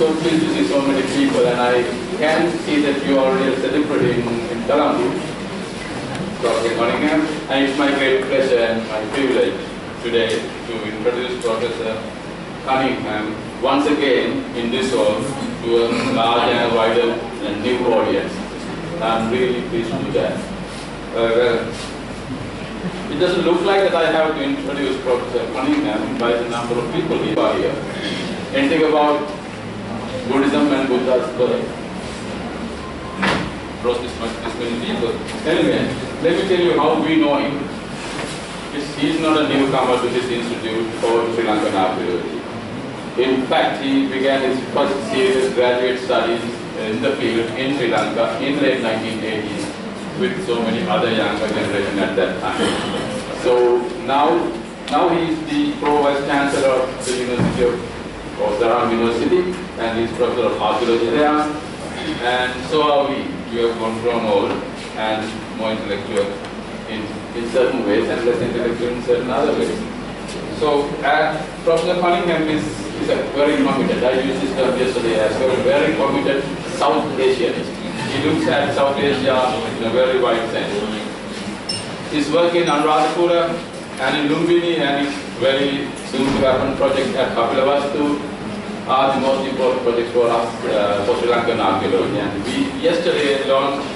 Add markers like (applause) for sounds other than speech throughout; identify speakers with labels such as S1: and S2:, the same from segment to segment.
S1: so pleased to see so many people, and I can see that you are a celebrity in, Colombo, Professor Coningham, and it's my great pleasure and my privilege today to introduce Professor Coningham once again in this hall to a large and wider and new audience. I'm really pleased to do that. Uh, well, it doesn't look like that I have to introduce Professor Coningham by the number of people who are here. Anything about Buddhism and Buddha's birth? Brought this much, this many people. Anyway, let me tell you how we know him. He's, he's not a newcomer to this institute or Sri Lankan archaeology. In fact, he began his first serious graduate studies in the field in Sri Lanka in late 1980s with so many other younger generation at that time. So now, now he is the Pro Vice Chancellor of the University of of Durham University and he's Professor of Archaeology. And so are we. We have gone from old and more intellectual in, in certain ways and less intellectual in certain other ways. So uh, Professor Coningham is, is a very committed, I used this term yesterday as well, very committed South Asianist. He looks at South Asia in a very wide sense. His work in Anuradhapura and in Lumbini and his very soon to happen project at Kapilavastu are the most important projects for us uh, for Sri Lankan archaeology. And we yesterday launched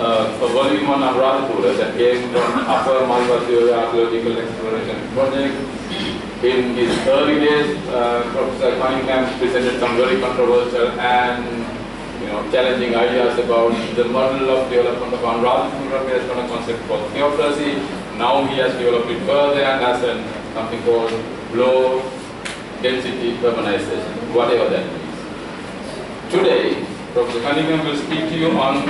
S1: uh, a volume on Anuradhapura that came from Upper Malvathu Oya Archaeological Exploration Project. In his early days, uh, Professor Coningham presented some very controversial and you know, challenging ideas about the model of development of Anuradhapura based on a concept called theocracy. Now he has developed it further and has an, something called low density urbanization, whatever that means. Today, Professor Coningham will speak to you on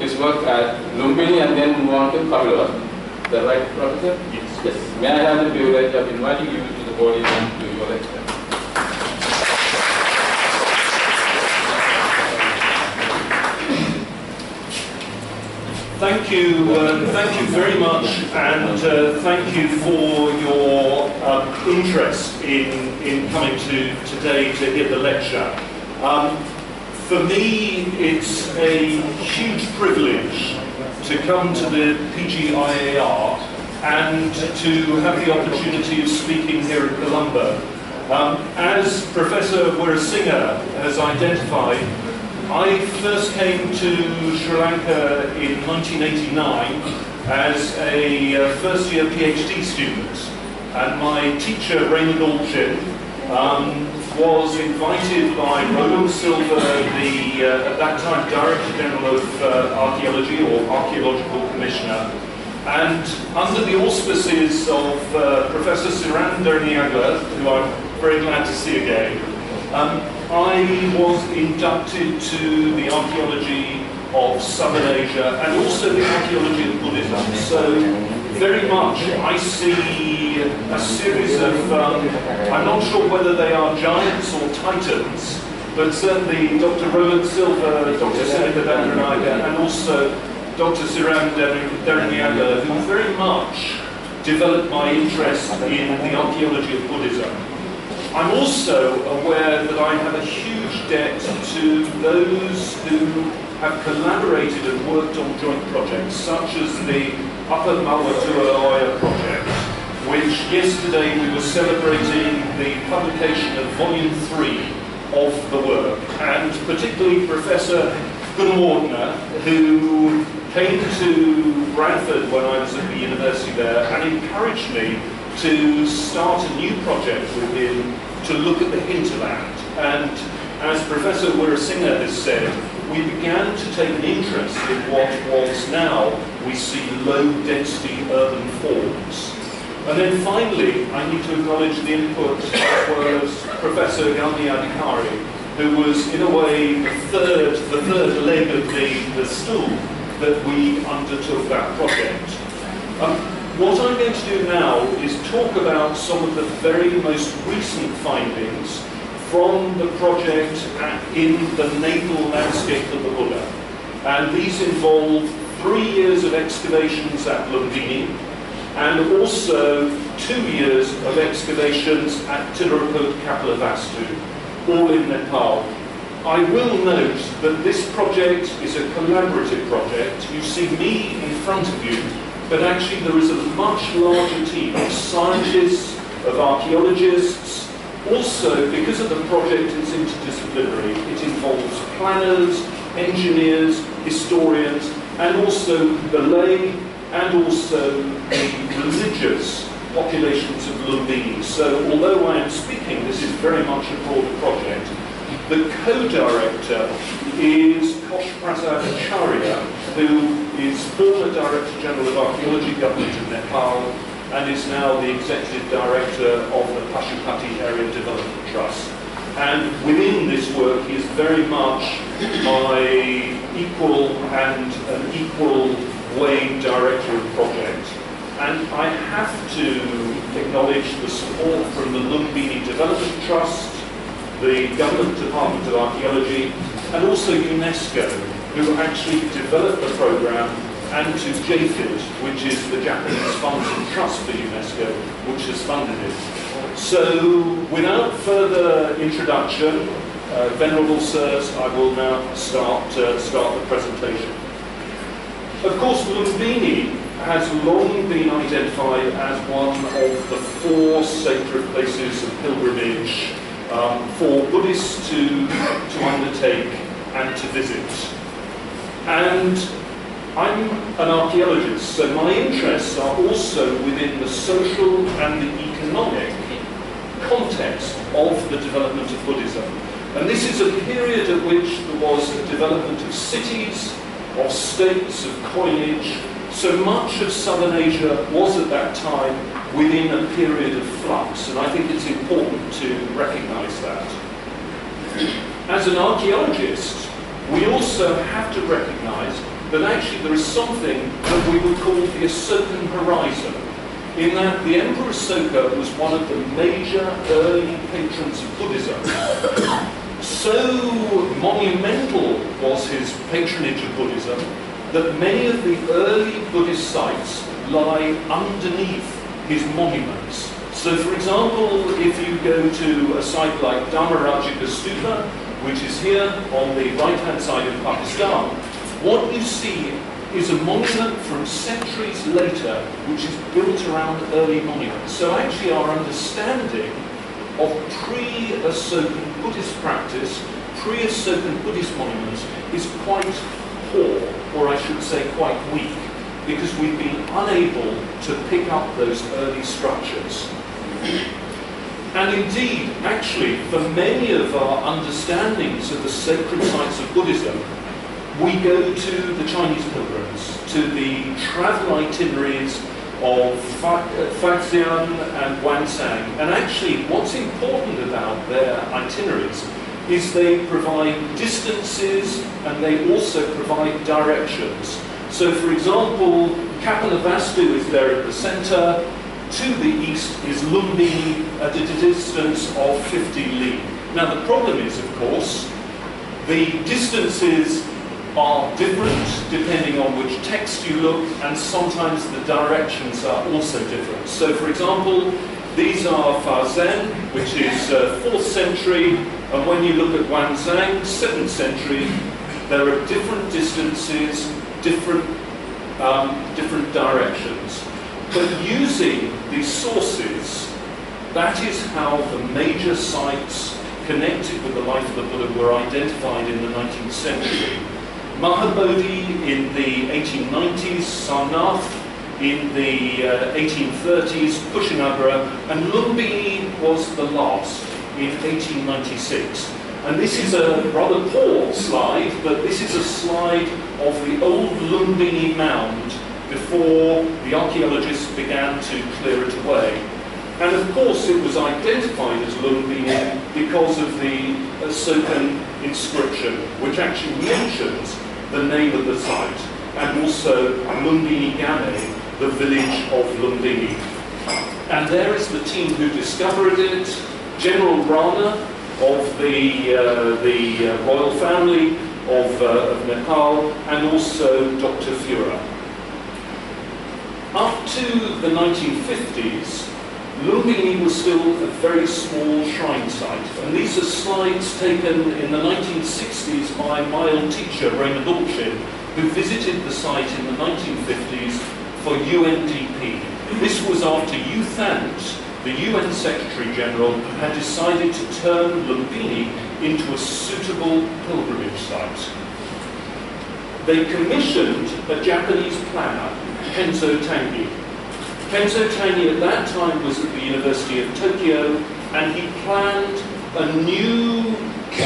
S1: his work at Lumbini and then move on to Kapilavastu. Is that right, Professor?
S2: Yes.
S1: Yes. May I have the privilege of inviting you to the podium and to your lecture?
S2: Thank you, uh, thank you very much, and uh, thank you for your um, interest in, in coming to today to hear the lecture. Um, for me, it's a huge privilege to come to the PGIAR and to have the opportunity of speaking here in Colombo. Um, as Professor Weerasinghe has identified, I first came to Sri Lanka in 1989 as a uh, first year PhD student. And my teacher, Raymond Allchin, um, was invited by Roland Silva, the, uh, at that time, Director General of uh, Archaeology or Archaeological Commissioner. And under the auspices of uh, Professor Siran Deraniyagala, who I'm very glad to see again, um, I was inducted to the archaeology of Southern Asia and also the archaeology of Buddhism. So very much I see a series of, um, I'm not sure whether they are giants or titans, but certainly Dr. Roland Silva, Dr. Senake Bandaranayake, and also Dr. Siran Deraniyagala, who very much developed my interest in the archaeology of Buddhism. I'm also aware that I have a huge debt to those who have collaborated and worked on joint projects, such as the Upper Malvathu Oya project, which yesterday we were celebrating the publication of volume three of the work, and particularly Professor Gunawardena, who came to Bradford when I was at the university there and encouraged me to start a new project with him to look at the hinterland. And as Professor Weerasinghe has said, we began to take an interest in what was now, we see low density urban forms. And then finally, I need to acknowledge the input was Professor Galmi Adhikari, who was in a way the third, the third leg of the, the stool that we undertook that project. Um, what I'm going to do now is talk about some of the very most recent findings from the project in the natal landscape of the Buddha. And these involve three years of excavations at Lumbini and also two years of excavations at Tilaurakot Kapilavastu. all in Nepal. I will note that this project is a collaborative project. You see me in front of you, but actually there is a much larger team of scientists, of archaeologists. Also, because of the project it's interdisciplinary, it involves planners, engineers, historians, and also the lay and also the religious populations of Lumbini. So although I am speaking, this is very much a broader project. The co-director is Kosh Prasad Acharya, who is former Director General of Archaeology Government of Nepal and is now the Executive Director of the Pashupati Area Development Trust. And within this work, he is very much my equal and an equal way director of project. And I have to acknowledge the support from the Lumbini Development Trust, the Government Department of Archaeology, and also UNESCO, who actually developed the program, and to JFIT, which is the Japanese and Trust for UNESCO, which has funded it. So, without further introduction, uh, Venerable Sirs, I will now start, uh, start the presentation. Of course, Lumbini has long been identified as one of the four sacred places of pilgrimage um, for Buddhists to, to undertake and to visit. And I'm an archaeologist, so my interests are also within the social and the economic context of the development of Buddhism. And this is a period at which there was a development of cities, of states, of coinage. So much of southern Asia was at that time within a period of flux, and I think it's important to recognize that. As an archaeologist, we also have to recognize that actually there is something that we would call the Asokan horizon, in that the Emperor Asoka was one of the major early patrons of Buddhism. So monumental was his patronage of Buddhism that many of the early Buddhist sites lie underneath his monuments. So for example, if you go to a site like Dharmarajika Stupa, which is here on the right-hand side of Pakistan, what you see is a monument from centuries later, which is built around early monuments. So actually our understanding of pre-Asokan Buddhist practice, pre-Asokan Buddhist monuments, is quite poor, or I should say quite weak because we've been unable to pick up those early structures. And indeed, actually, for many of our understandings of the sacred sites of Buddhism, we go to the Chinese pilgrims, to the travel itineraries of uh, Faxian and Xuanzang. And actually, what's important about their itineraries is they provide distances and they also provide directions. So for example, Kapilavastu is there at the center. To the east is Lumbini at a distance of 50 li. Now the problem is, of course, the distances are different depending on which text you look, and sometimes the directions are also different. So for example, these are Faxian, which is uh, 4th century, and when you look at Xuanzang, 7th century, there are different distances, different, um, different directions. But using these sources, that is how the major sites connected with the life of the Buddha were identified in the 19th century. Mahabodhi in the 1890s, Sarnath in the uh, 1830s, Kushinagara, and Lumbini was the last in 1896. And this is a rather poor slide, but this is a slide of the old Lumbini mound before the archaeologists began to clear it away. And of course it was identified as Lumbini because of the Asokan inscription, which actually mentions the name of the site, and also Lumbini Game, the village of Lumbini. And there is the team who discovered it, General Rana of the, uh, the uh, royal family of, uh, of Nepal, and also Dr. Führer. Up to the 1950s, Lumbini was still a very small shrine site, and these are slides taken in the 1960s by my old teacher, Raymond Allchin, who visited the site in the 1950s for UNDP. This was after U Thant, the UN Secretary General, had decided to turn Lumbini into a suitable pilgrimage site. They commissioned a Japanese planner, Kenzo Tange, Kenzo Tange at that time was at the University of Tokyo and he planned a new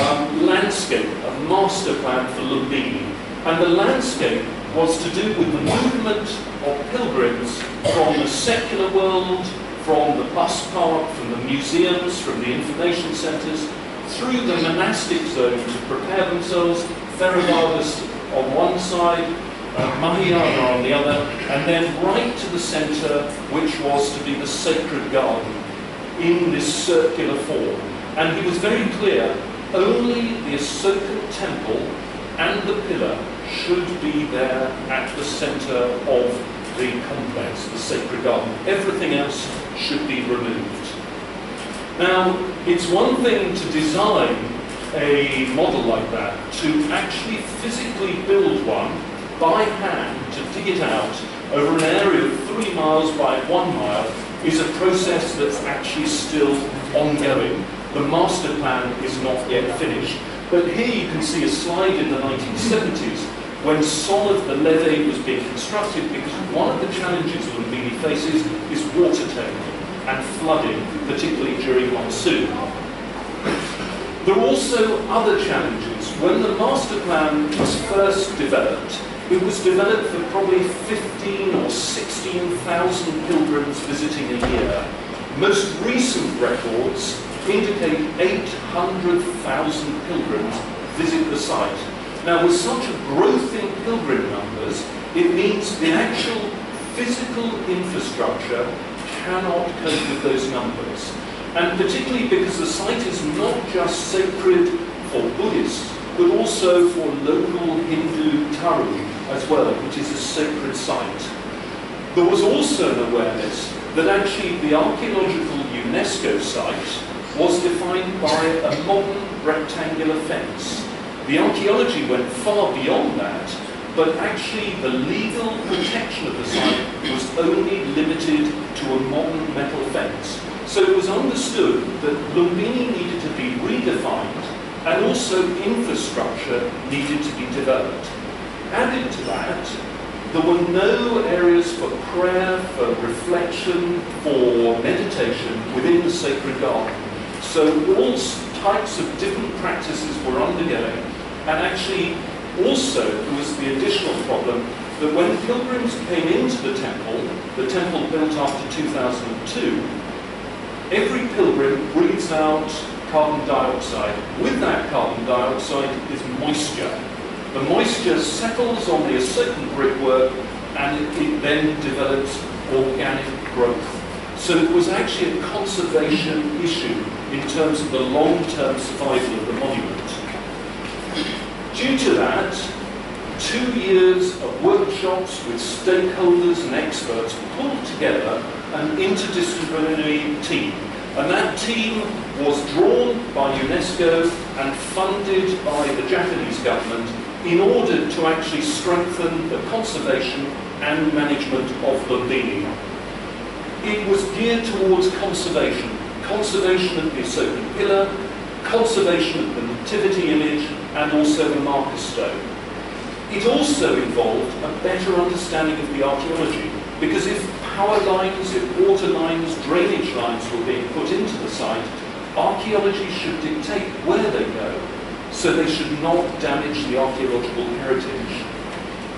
S2: um, landscape, a master plan for Lumbini. And the landscape was to do with the movement of pilgrims from the secular world, from the bus park, from the museums, from the information centres, through the monastic zone to prepare themselves, Theravadas on one side, uh, Mahayana on the other, and then right to the centre, which was to be the sacred garden in this circular form. And he was very clear, only the Asoka temple and the pillar should be there at the centre of the complex, the sacred garden. Everything else should be removed. Now, it's one thing to design a model like that, to actually physically build one by hand to dig it out over an area of three miles by one mile is a process that's actually still ongoing. The master plan is not yet finished. But here you can see a slide in the 1970s when Solid the levee was being constructed because one of the challenges Lumbini faces is water table and flooding, particularly during monsoon. There are also other challenges. When the master plan was first developed, it was developed for probably 15 or 16,000 pilgrims visiting a year. Most recent records indicate 800,000 pilgrims visit the site. Now, with such a growth in pilgrim numbers, it means the actual physical infrastructure cannot cope with those numbers. And particularly because the site is not just sacred for Buddhists, but also for local Hindu Tharu as well, which is a sacred site. There was also an awareness that actually the archaeological UNESCO site was defined by a modern rectangular fence. The archaeology went far beyond that, but actually the legal protection of the site was only limited to a modern metal fence. So it was understood that Lumbini needed to be redefined and also infrastructure needed to be developed. Added to that, there were no areas for prayer, for reflection, for meditation within the sacred garden. So all types of different practices were undergoing, and actually also there was the additional problem that when pilgrims came into the temple, the temple built after 2002, every pilgrim breathes out carbon dioxide. With that carbon dioxide is moisture. The moisture settles on the certain brickwork and it, it then develops organic growth. So it was actually a conservation issue in terms of the long-term survival of the monument. Due to that, two years of workshops with stakeholders and experts pulled together an interdisciplinary team. And that team was drawn by UNESCO and funded by the Japanese government in order to actually strengthen the conservation and management of the Lumbini. It was geared towards conservation, conservation of the Asokan pillar, conservation of the nativity image, and also the marker stone. It also involved a better understanding of the archaeology, because if power lines, if water lines, drainage lines were being put into the site, archaeology should dictate where they go, so they should not damage the archaeological heritage.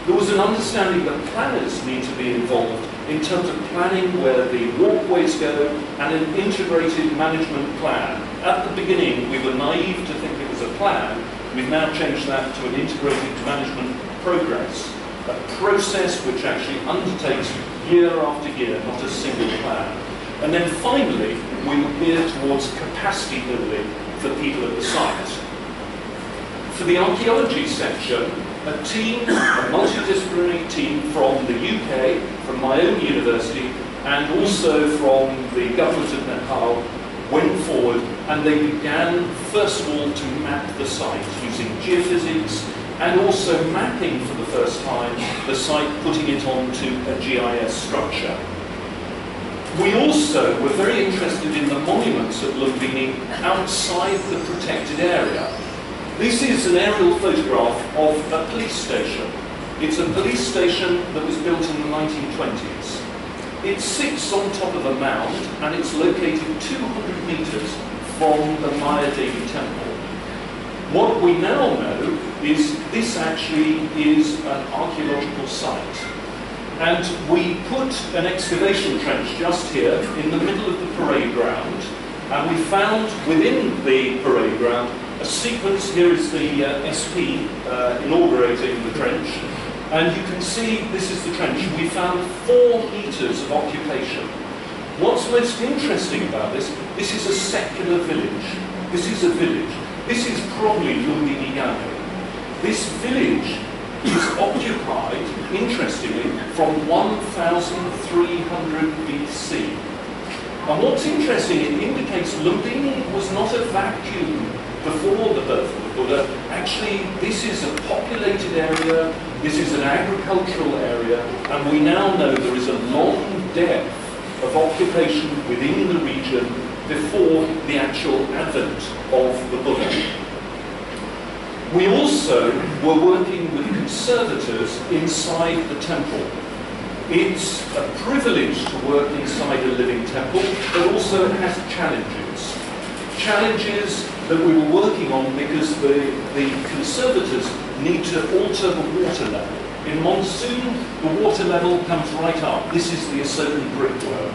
S2: There was an understanding that planners need to be involved in terms of planning where the walkways go and an integrated management plan. At the beginning, we were naive to think it was a plan. We've now changed that to an integrated management progress, a process which actually undertakes year after year, not a single plan. And then finally, we geared towards capacity building for people at the site. For the archaeology section, a team, a multidisciplinary team from the UK, from my own university, and also from the government of Nepal went forward and they began, first of all, to map the site using geophysics and also mapping for the first time the site, putting it onto a GIS structure. We also were very interested in the monuments at Lumbini outside the protected area. This is an aerial photograph of a police station. It's a police station that was built in the 1920s. It sits on top of a mound and it's located 200 metres from the Maya Devi temple. What we now know is this actually is an archaeological site. And we put an excavation trench just here in the middle of the parade ground, and we found within the parade ground a sequence. Here is the uh, SP uh, inaugurating the trench, and you can see this is the trench. We found four metres of occupation. What's most interesting about this, this is a secular village. This is a village. This is probably Lumbini Yame. This village is occupied, interestingly, from 1300 BC. And what's interesting, it indicates Lumbini was not a vacuum before the birth of the Buddha. Actually, this is a populated area, this is an agricultural area, and we now know there is a long depth of occupation within the region before the actual advent of the Buddha. We also were working with conservators inside the temple. It's a privilege to work inside a living temple, but also it has challenges. Challenges that we were working on because the, the conservators need to alter the water level. In monsoon, the water level comes right up. This is the Asokan brickwork.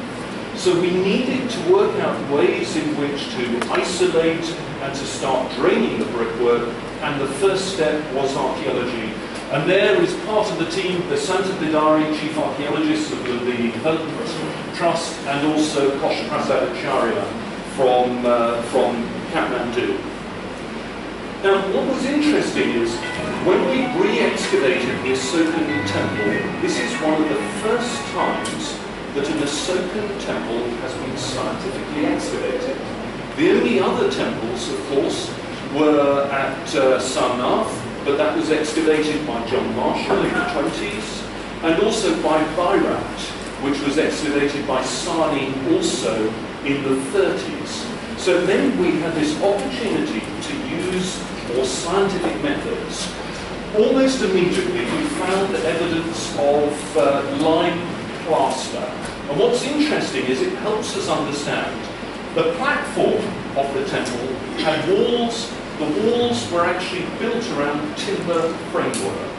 S2: So we needed to work out ways in which to isolate and to start draining the brickwork, and the first step was archaeology. And there is part of the team, Basanta Bidari, chief archaeologist of the Development Trust, and also Kosh Prasad Acharya from, uh, from Kathmandu. Now, what was interesting is when we re-excavated the Asokan temple, this is one of the first times that an Asokan temple has been scientifically excavated. The only other temples, of course, were at uh, Sarnath, but that was excavated by John Marshall in the 20s, and also by Bairat, which was excavated by Sahni also in the 30s. So then we had this opportunity to use more scientific methods. Almost immediately we found the evidence of uh, lime plaster. And what's interesting is it helps us understand the platform of the temple had walls. The walls were actually built around timber framework,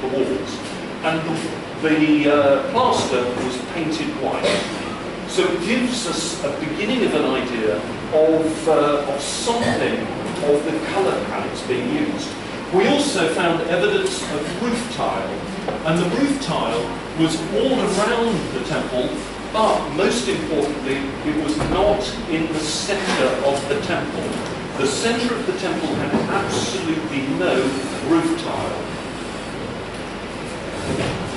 S2: the walls. And the, the uh, plaster was painted white. So it gives us a beginning of an idea of, uh, of something of the colour palettes being used. We also found evidence of roof tile, and the roof tile was all around the temple, but most importantly, it was not in the centre of the temple. The centre of the temple had absolutely no roof tile.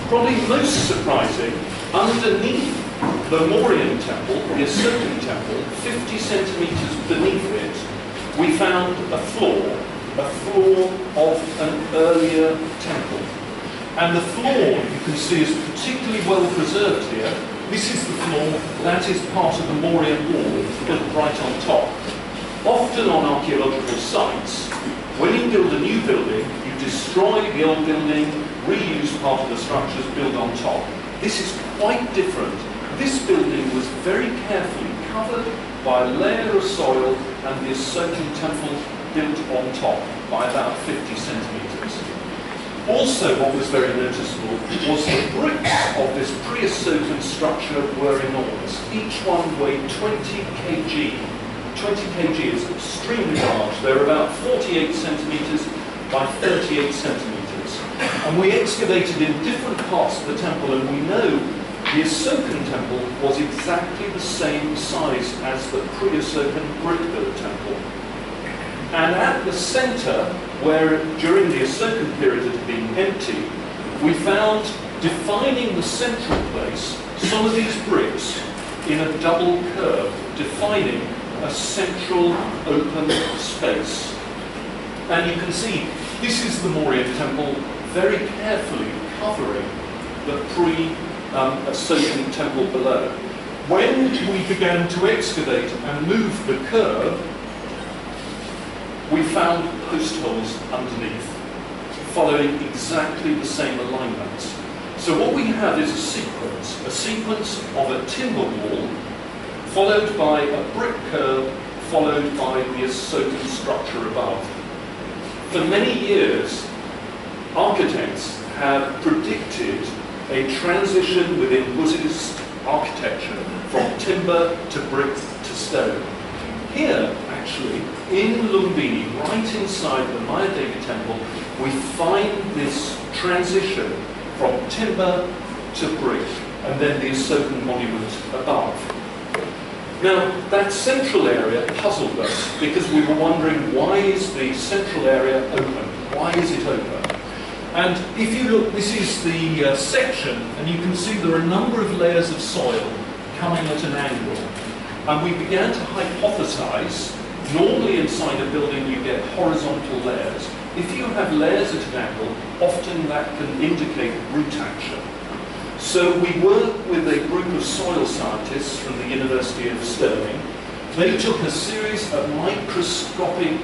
S2: Probably most surprising, underneath the Mauryan temple, the Asokan temple, 50 centimetres beneath it, we found a floor, a floor of an earlier temple. And the floor, you can see, is particularly well preserved here. This is the floor, that is part of the Mauryan wall, built right on top. Often on archaeological sites, when you build a new building, you destroy the old building, reuse part of the structures, build on top. This is quite different this building was very carefully covered by a layer of soil and the Asokan temple built on top by about 50 centimetres. Also what was very noticeable was the bricks of this pre-Asokan structure were enormous. Each one weighed 20 kg. 20 kg is extremely large. They're about 48 centimetres by 38 centimetres. And we excavated in different parts of the temple and we know the Asokan temple was exactly the same size as the pre-Asokan brick-built temple. And at the center, where during the Asokan period it had been empty, we found defining the central place some of these bricks in a double curve, defining a central open space. And you can see this is the Mauryan temple very carefully covering the pre-Asokan um, temple below. When we began to excavate and move the curve, we found post holes underneath, following exactly the same alignments. So what we have is a sequence, a sequence of a timber wall, followed by a brick curve, followed by the Asokan structure above. For many years, architects have predicted a transition within Buddhist architecture from timber to brick to stone. Here, actually, in Lumbini, right inside the Mayadevi temple, we find this transition from timber to brick, and then the Asokan monument above. Now, that central area puzzled us because we were wondering why is the central area open? Why is it open? And if you look, this is the uh, section, and you can see there are a number of layers of soil coming at an angle. And we began to hypothesize, normally inside a building you get horizontal layers. If you have layers at an angle, often that can indicate root action. So we work with a group of soil scientists from the University of Stirling. They took a series of microscopic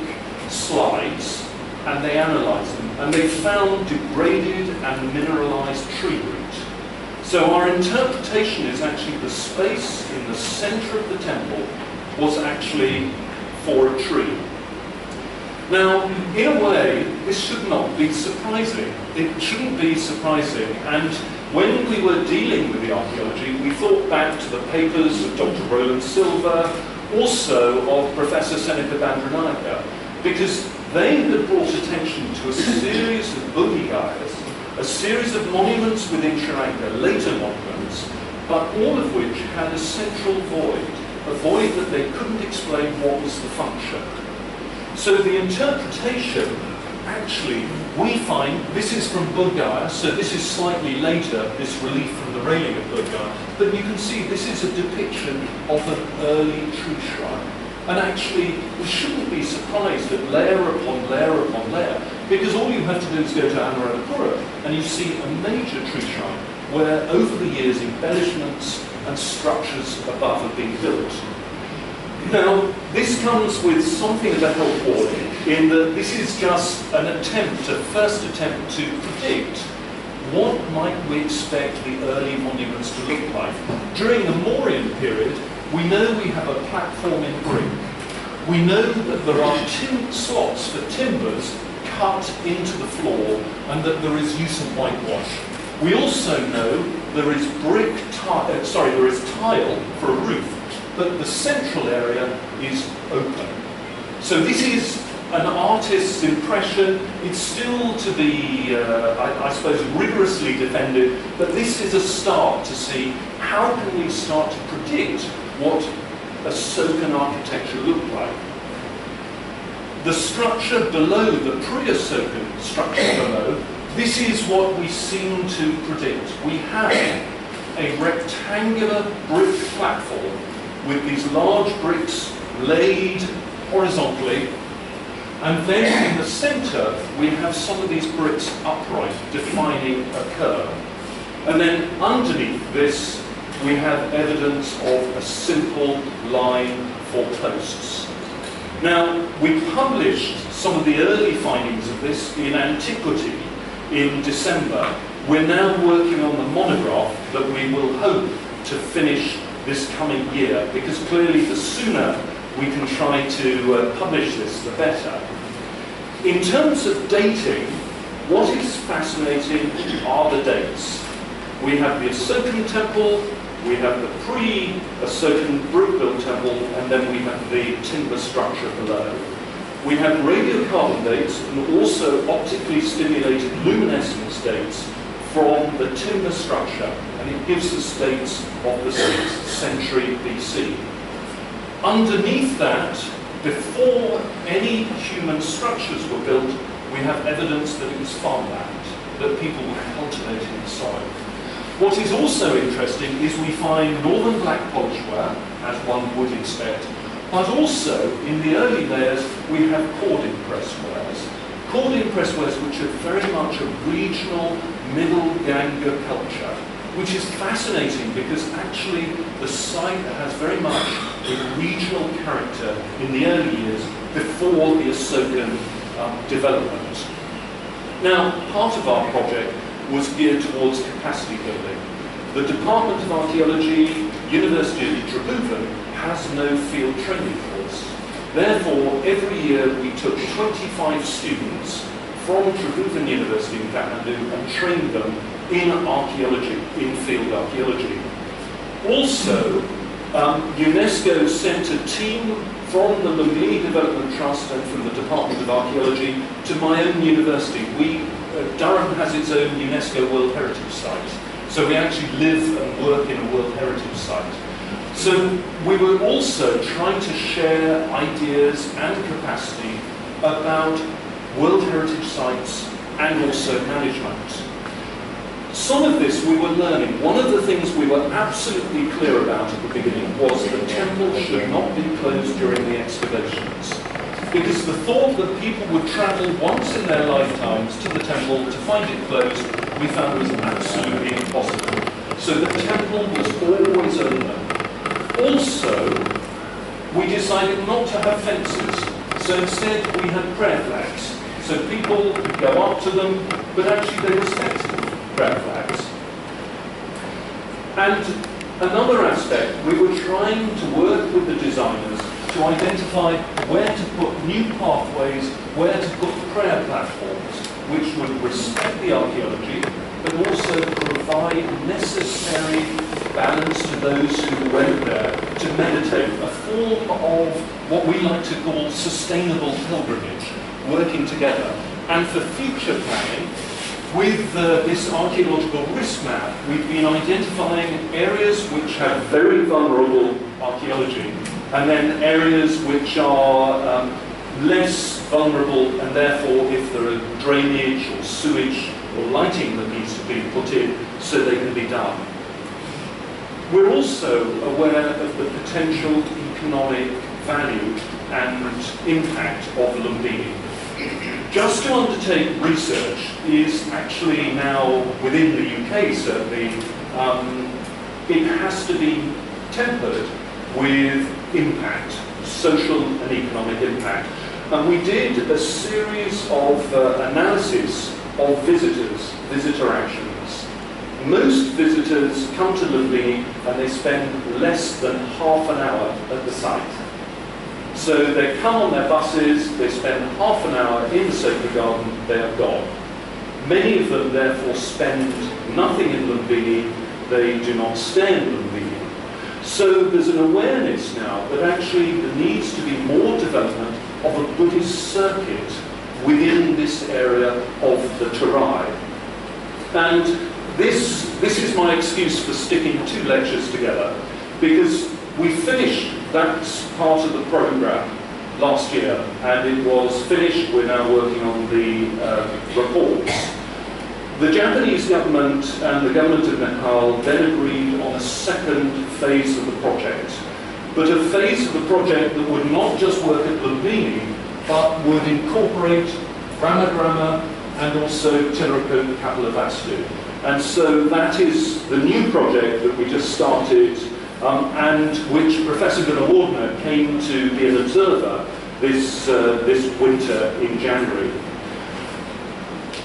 S2: slides and they analysed them and they found degraded and mineralised tree root. So our interpretation is actually the space in the centre of the temple was actually for a tree. Now, in a way, this should not be surprising. It shouldn't be surprising. And when we were dealing with the archaeology, we thought back to the papers of Dr. Roland Silva, also of Professor Senake Bandaranayake, because they had brought attention to a series of Bodhigharas, a series of monuments within Sri Lanka, later monuments, but all of which had a central void, a void that they couldn't explain what was the function. So the interpretation, actually, we find, this is from Bodh so this is slightly later, this relief from the railing of Bodh but you can see this is a depiction of an early tree shrine. And actually, we shouldn't be surprised that layer upon layer upon layer, because all you have to do is go to Anuradhapura, and you see a major tree shrine where over the years embellishments and structures above have been built. Now, this comes with something of a health warning in that this is just an attempt, a first attempt to predict what might we expect the early monuments to look like. During the Mauryan period, we know we have a platform in brick. We know that there are two slots for timbers cut into the floor and that there is use of whitewash. We also know there is brick, uh, sorry, there is tile for a roof, but the central area is open. So this is an artist's impression. It's still to be, uh, I, I, suppose, rigorously defended, but this is a start to see how can we start to predict what Asokan architecture looked like. The structure below, the pre-Asokan structure below, this is what we seem to predict. We have a rectangular brick platform with these large bricks laid horizontally and then in the center we have some of these bricks upright defining a curve. And then underneath this we have evidence of a simple line for posts. Now, we published some of the early findings of this in Antiquity in December. We're now working on the monograph that we will hope to finish this coming year, because clearly the sooner we can try to uh, publish this, the better. In terms of dating, what is fascinating are the dates. We have the Asokan Temple, we have the pre-Asokan brick-built temple, and then we have the timber structure below. We have radiocarbon dates and also optically stimulated luminescence dates from the timber structure, and it gives us dates of the 6th century BC. Underneath that, before any human structures were built, we have evidence that it was farmland, that people were cultivating the soil. What is also interesting is we find northern black polishware, as one would expect, but also in the early layers we have cord impress wares. Cord impress wares which are very much a regional middle Ganga culture, which is fascinating because actually the site has very much a regional character in the early years before the Asokan um, development. Now, part of our project was geared towards capacity building. The Department of Archaeology, University of Tribhuvan, has no field training course. Therefore, every year we took 25 students from Tribhuvan University in Kathmandu and trained them in archaeology, in field archaeology. Also, um, UNESCO sent a team from the Lumbini Development Trust and from the Department of Archaeology to my own university. We, uh, Durham has its own UNESCO World Heritage Site. So we actually live and work in a World Heritage Site. So we were also trying to share ideas and capacity about World Heritage Sites and also management. Some of this we were learning. One of the things we were absolutely clear about at the beginning was the temple should not be closed during the excavations. Because the thought that people would travel once in their lifetimes to the temple to find it closed, we found was absolutely impossible. So the temple was always open. Also, we decided not to have fences. So instead we had prayer flags. So people could go up to them, but actually they respected prayer flags. And another aspect, we were trying to work with the designers to identify where to put new pathways, where to put prayer platforms, which would respect the archaeology, but also provide necessary balance to those who went there to meditate, a form of what we like to call sustainable pilgrimage, working together. And for future planning, with uh, this archaeological risk map, we've been identifying areas which have very vulnerable archaeology, and then areas which are um, less vulnerable, and therefore if there are drainage or sewage or lighting that needs to be put in, so they can be done. We're also aware of the potential economic value and impact of Lumbini. Just to undertake research is actually now, within the UK certainly, um, it has to be tempered with impact, social and economic impact. And we did a series of uh, analysis of visitors, visitor actions. Most visitors come to Lumbini and they spend less than half an hour at the site. So they come on their buses, they spend half an hour in the sacred garden, they are gone. Many of them therefore spend nothing in Lumbini, they do not stay in Lumbini. So there's an awareness now that actually there needs to be more development of a Buddhist circuit within this area of the Terai. And this, this is my excuse for sticking two lectures together, because we finished that part of the program last year, and it was finished. We're now working on the uh, reports. The Japanese government and the government of Nepal then agreed on a second phase of the project, but a phase of the project that would not just work at Lumbini, but would incorporate Ramagrama and also Tilaurakot Kapilavastu. And so that is the new project that we just started um, and which Professor Gunawardena came to be an observer this, uh, this winter in January.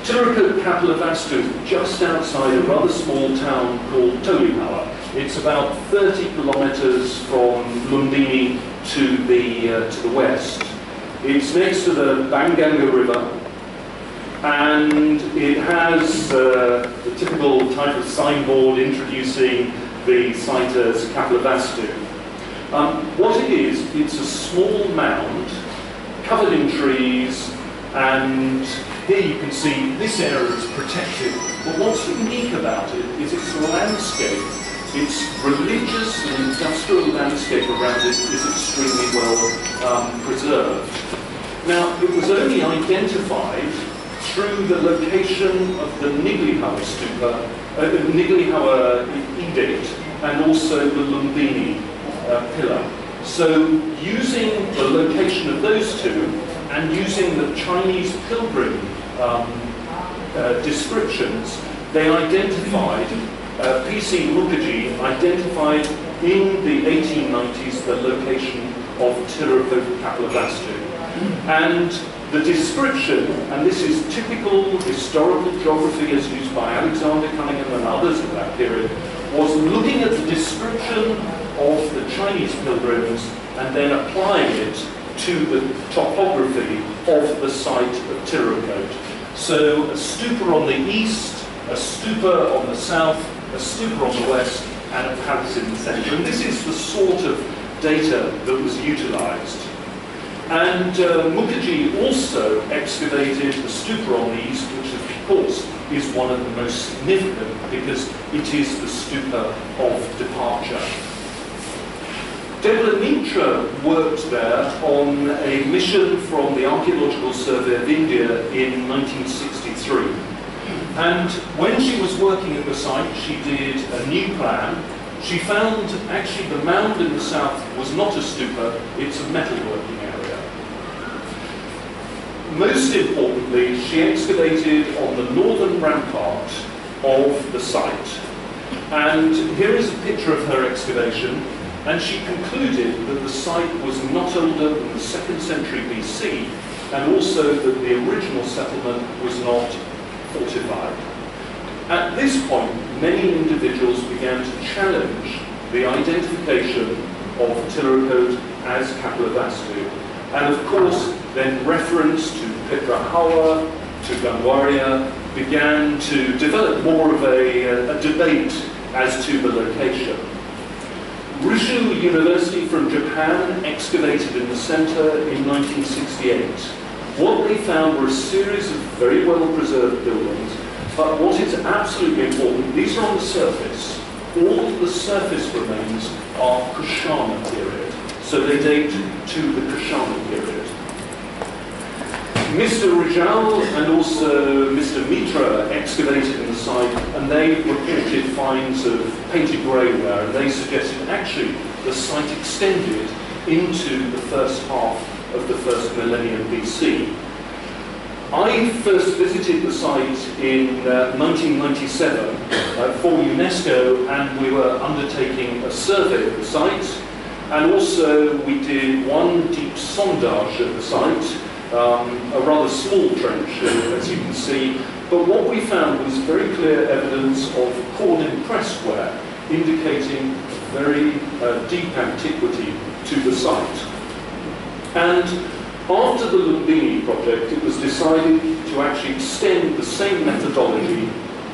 S2: Tilaurakot Kapilavastu just outside a rather small town called Taulihawa. It's about 30 kilometers from Lumbini to the, uh, to the west. It's next to the Banganga River, and it has uh, the typical type of signboard introducing the site as Kapilavastu. Um, what it is, it's a small mound covered in trees, and here you can see this area is protected. But what's unique about it is its landscape. Its religious and industrial landscape around it is extremely well um, preserved. Now, it was only identified through the location of the Niglihawa stupa, uh, Niglihawa and also the Lumbini uh, pillar. So using the location of those two and using the Chinese pilgrim um, uh, descriptions, they identified, uh, P.C. Mukherjee identified in the 1890s the location of Kapilavastu. And the description, and this is typical historical geography as used by Alexander Cunningham and others of that period, was looking at the description of the Chinese pilgrims and then applying it to the topography of the site of Tilaurakot. So a stupa on the east, a stupa on the south, a stupa on the west, and a palace in the centre. And this is the sort of data that was utilised. And uh, Mukherjee also excavated the stupa on the east, which course is one of the most significant because it is the stupa of departure. Debala Mitra worked there on a mission from the Archaeological Survey of India in 1963. And when she was working at the site, she did a new plan. She found actually the mound in the south was not a stupa, it's a metalworking. Most importantly, she excavated on the northern rampart of the site. And here is a picture of her excavation and she concluded that the site was not older than the second century BC, and also that the original settlement was not fortified. At this point, many individuals began to challenge the identification of Tilaurakot as Kapilavastu, and of course, then reference to Piprahawa, to Gangwaria, began to develop more of a, uh, a debate as to the location. Rissho University from Japan excavated in the center in 1968. What they found were a series of very well preserved buildings, but what is absolutely important, these are on the surface. All the surface remains are Kushana period, so they date to the Kushana period. Mr. Rijal and also Mr. Mitra excavated in the site and they reported finds of painted greyware and they suggested actually the site extended into the first half of the first millennium BC. I first visited the site in uh, 1997 uh, for UNESCO and we were undertaking a survey of the site and also we did one deep sondage of the site um, a rather small trench, uh, as you can see. But what we found was very clear evidence of corn pressware, indicating very uh, deep antiquity to the site. And after the Lumbini project, it was decided to actually extend the same methodology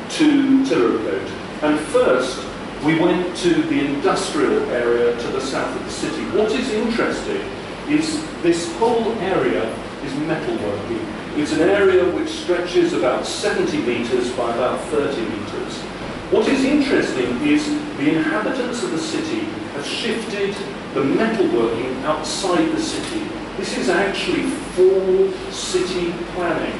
S2: to Tilaurakot. And first, we went to the industrial area to the south of the city. What is interesting is this whole area is metalworking. It's an area which stretches about 70 metres by about 30 metres. What is interesting is the inhabitants of the city have shifted the metalworking outside the city. This is actually full city planning.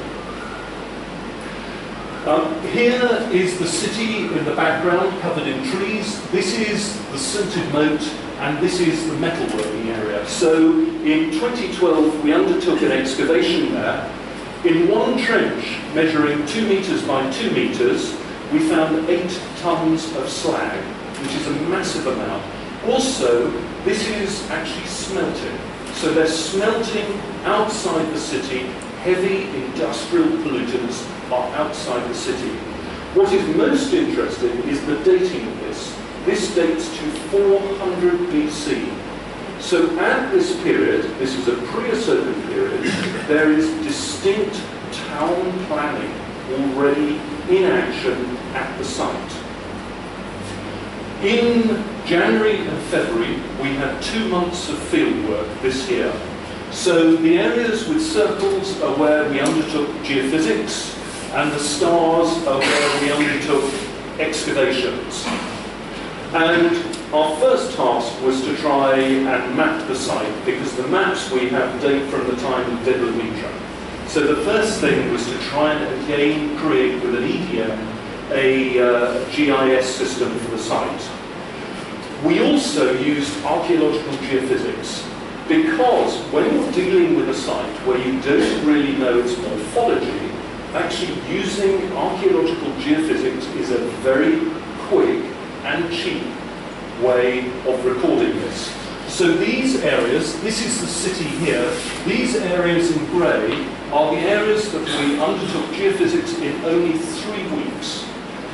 S2: Um, here is the city in the background, covered in trees. This is the silted moat and this is the metalworking area. So in 2012 we undertook an excavation there. In one trench measuring two metres by two metres, we found eight tons of slag, which is a massive amount. Also, this is actually smelting. So they're smelting outside the city. Heavy industrial pollutants are outside the city. What is most interesting is the dating this. Dates to 400 BC. So at this period, this is a pre-Asokan period, there is distinct town planning already in action at the site. In January and February, we had two months of field work this year. So the areas with circles are where we undertook geophysics, and the stars are where we undertook excavations. And our first task was to try and map the site because the maps we have date from the time of Debala Mitra. So the first thing was to try and again create with an EDM a uh, GIS system for the site. We also used archaeological geophysics because when you're dealing with a site where you don't really know its morphology, actually using archaeological geophysics is a very quick and cheap way of recording this. So these areas, this is the city here, these areas in grey are the areas that we undertook geophysics in only three weeks.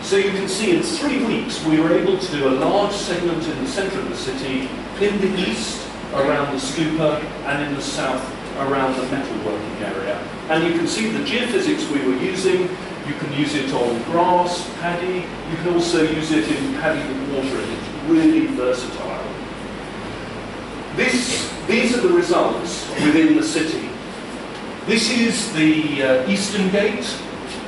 S2: So you can see in three weeks we were able to do a large segment in the centre of the city, in the east around the stupa, and in the south around the metalworking area. And you can see the geophysics we were using. You can use it on grass, paddy. You can also use it in paddy with water, it's really versatile. This, these are the results within the city. This is the uh, eastern gate.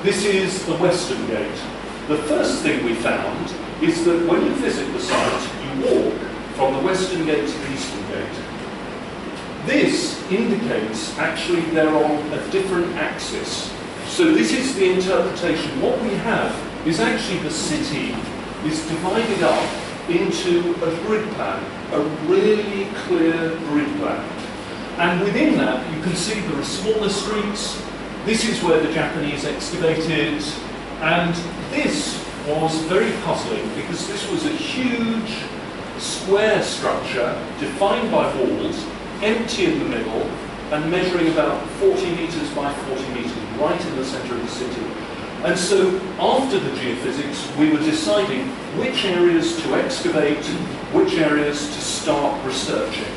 S2: This is the western gate. The first thing we found is that when you visit the site, you walk from the western gate to the eastern gate. This indicates actually they're on a different axis. So this is the interpretation. What we have is actually the city is divided up into a grid plan, a really clear grid plan. And within that, you can see there are smaller streets. This is where the Japanese excavated. And this was very puzzling because this was a huge square structure defined by walls, empty in the middle, and measuring about 40 metres by 40 metres, right in the centre of the city. And so after the geophysics, we were deciding which areas to excavate, which areas to start researching.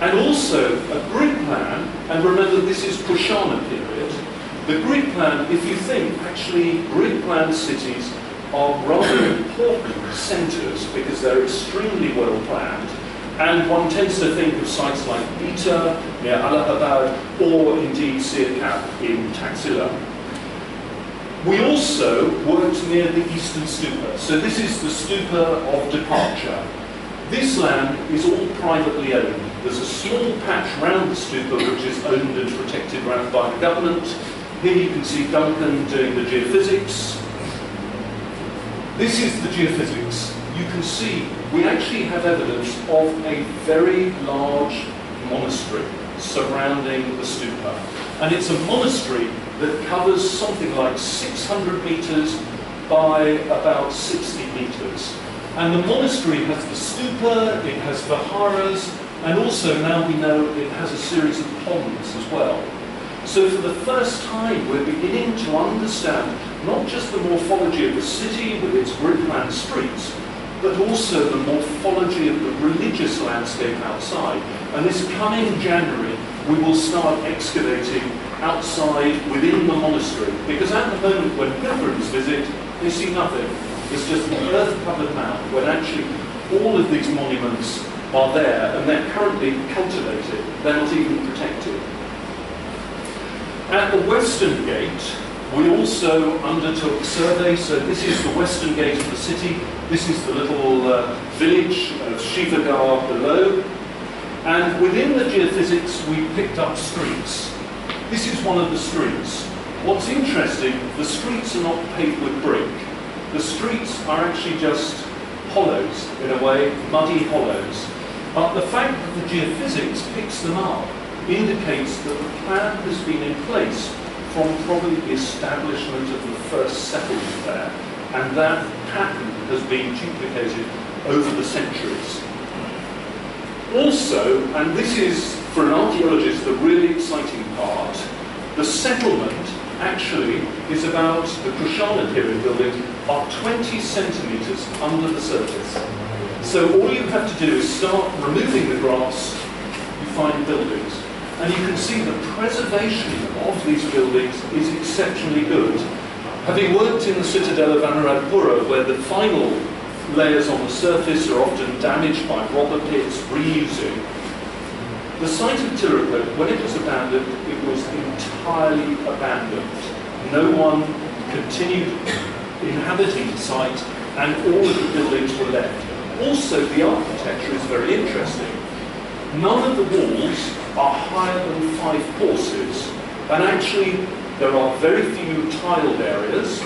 S2: And also a grid plan, and remember this is Kushana period, the grid plan, if you think, actually grid plan cities are rather important centres because they're extremely well planned. And one tends to think of sites like Bhita near Allahabad or indeed Sirkap in Taxila. We also worked near the eastern stupa. So this is the stupa of departure. This land is all privately owned. There's a small patch around the stupa which is owned and protected around by the government. Here you can see Duncan doing the geophysics. This is the geophysics. You can see we actually have evidence of a very large monastery surrounding the stupa. And it's a monastery that covers something like 600 meters by about 60 meters. And the monastery has the stupa, it has viharas, and also now we know it has a series of ponds as well. So for the first time, we're beginning to understand not just the morphology of the city with its grid streets, but also the morphology of the religious landscape outside. And this coming January, we will start excavating outside within the monastery. Because at the moment, when pilgrims visit, they see nothing. It's just an earth-covered mound, when actually all of these monuments are there, and they're currently cultivated. They're not even protected. At the western gate, we also undertook survey. So this is the western gate of the city. This is the little uh, village of Shivagar below. And within the geophysics, we picked up streets. This is one of the streets. What's interesting, the streets are not paved with brick. The streets are actually just hollows, in a way, muddy hollows. But the fact that the geophysics picks them up indicates that the plan has been in place from probably the establishment of the first settlement there. And that pattern has been duplicated over the centuries. Also, and this is for an archaeologist the really exciting part, the settlement actually is about the Kushana period buildings are 20 centimetres under the surface. So all you have to do is start removing the grass, you find buildings. And you can see the preservation of these buildings is exceptionally good. Having worked in the citadel of Anuradhapura, where the final layers on the surface are often damaged by robber pits, reusing, the site of Tilaurakot, when it was abandoned, it was entirely abandoned. No one continued inhabiting the site, and all of the buildings were left. Also, the architecture is very interesting. None of the walls are higher than five courses, and actually there are very few tiled areas,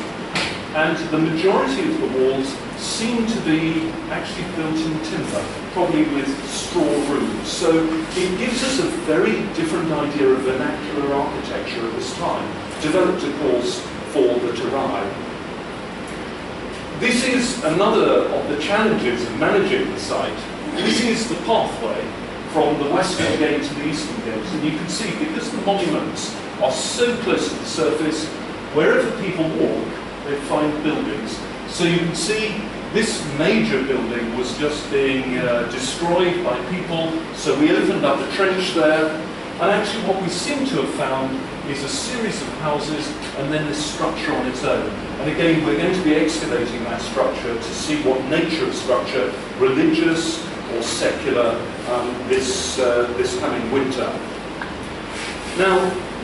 S2: and the majority of the walls seem to be actually built in timber, probably with straw roofs. So it gives us a very different idea of vernacular architecture at this time, developed, of course, for the Terai. This is another of the challenges of managing the site. This is the pathway from the western gate to the eastern gate. And you can see, because the monuments are so close to the surface, wherever people walk, they find buildings. So you can see this major building was just being uh, destroyed by people, so we opened up a trench there, and actually what we seem to have found is a series of houses and then this structure on its own. And again, we're going to be excavating that structure to see what nature of structure, religious or secular, um, this, uh, this coming winter. Now,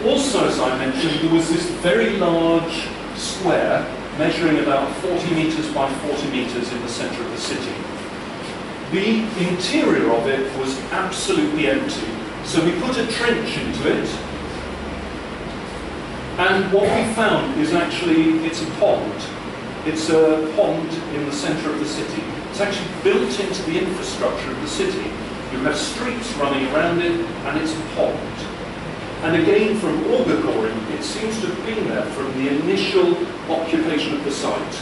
S2: also as I mentioned, there was this very large square measuring about 40 metres by 40 metres in the centre of the city. The interior of it was absolutely empty. So we put a trench into it, and what we found is actually it's a pond. It's a pond in the centre of the city. It's actually built into the infrastructure of the city. You have streets running around it, and it's pond. And again, from auger coring, it seems to have been there from the initial occupation of the site.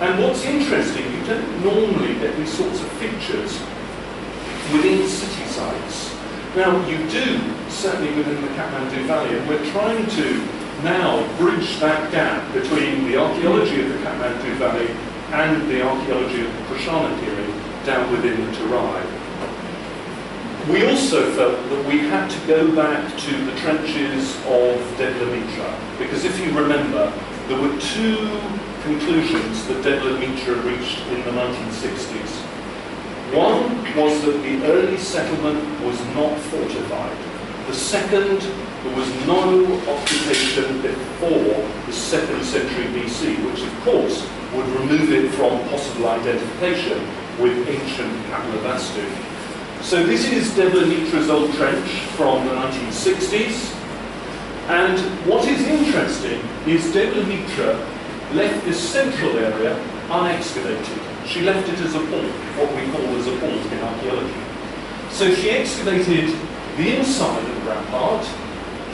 S2: And what's interesting, you don't normally get these sorts of features within city sites. Now, you do, certainly within the Kathmandu Valley, and we're trying to now bridge that gap between the archaeology of the Kathmandu Valley and the archaeology of the Kushana period down within the Terai. We also felt that we had to go back to the trenches of Debala because if you remember, there were two conclusions that Debala reached in the 1960s. One was that the early settlement was not fortified. The second there was no occupation before the second century BC, which of course would remove it from possible identification with ancient Kapilavastu. So this is Debala old trench from the 1960s. And what is interesting is Debala left this central area unexcavated. She left it as a port, what we call as a port in archaeology. So she excavated the inside of the rampart,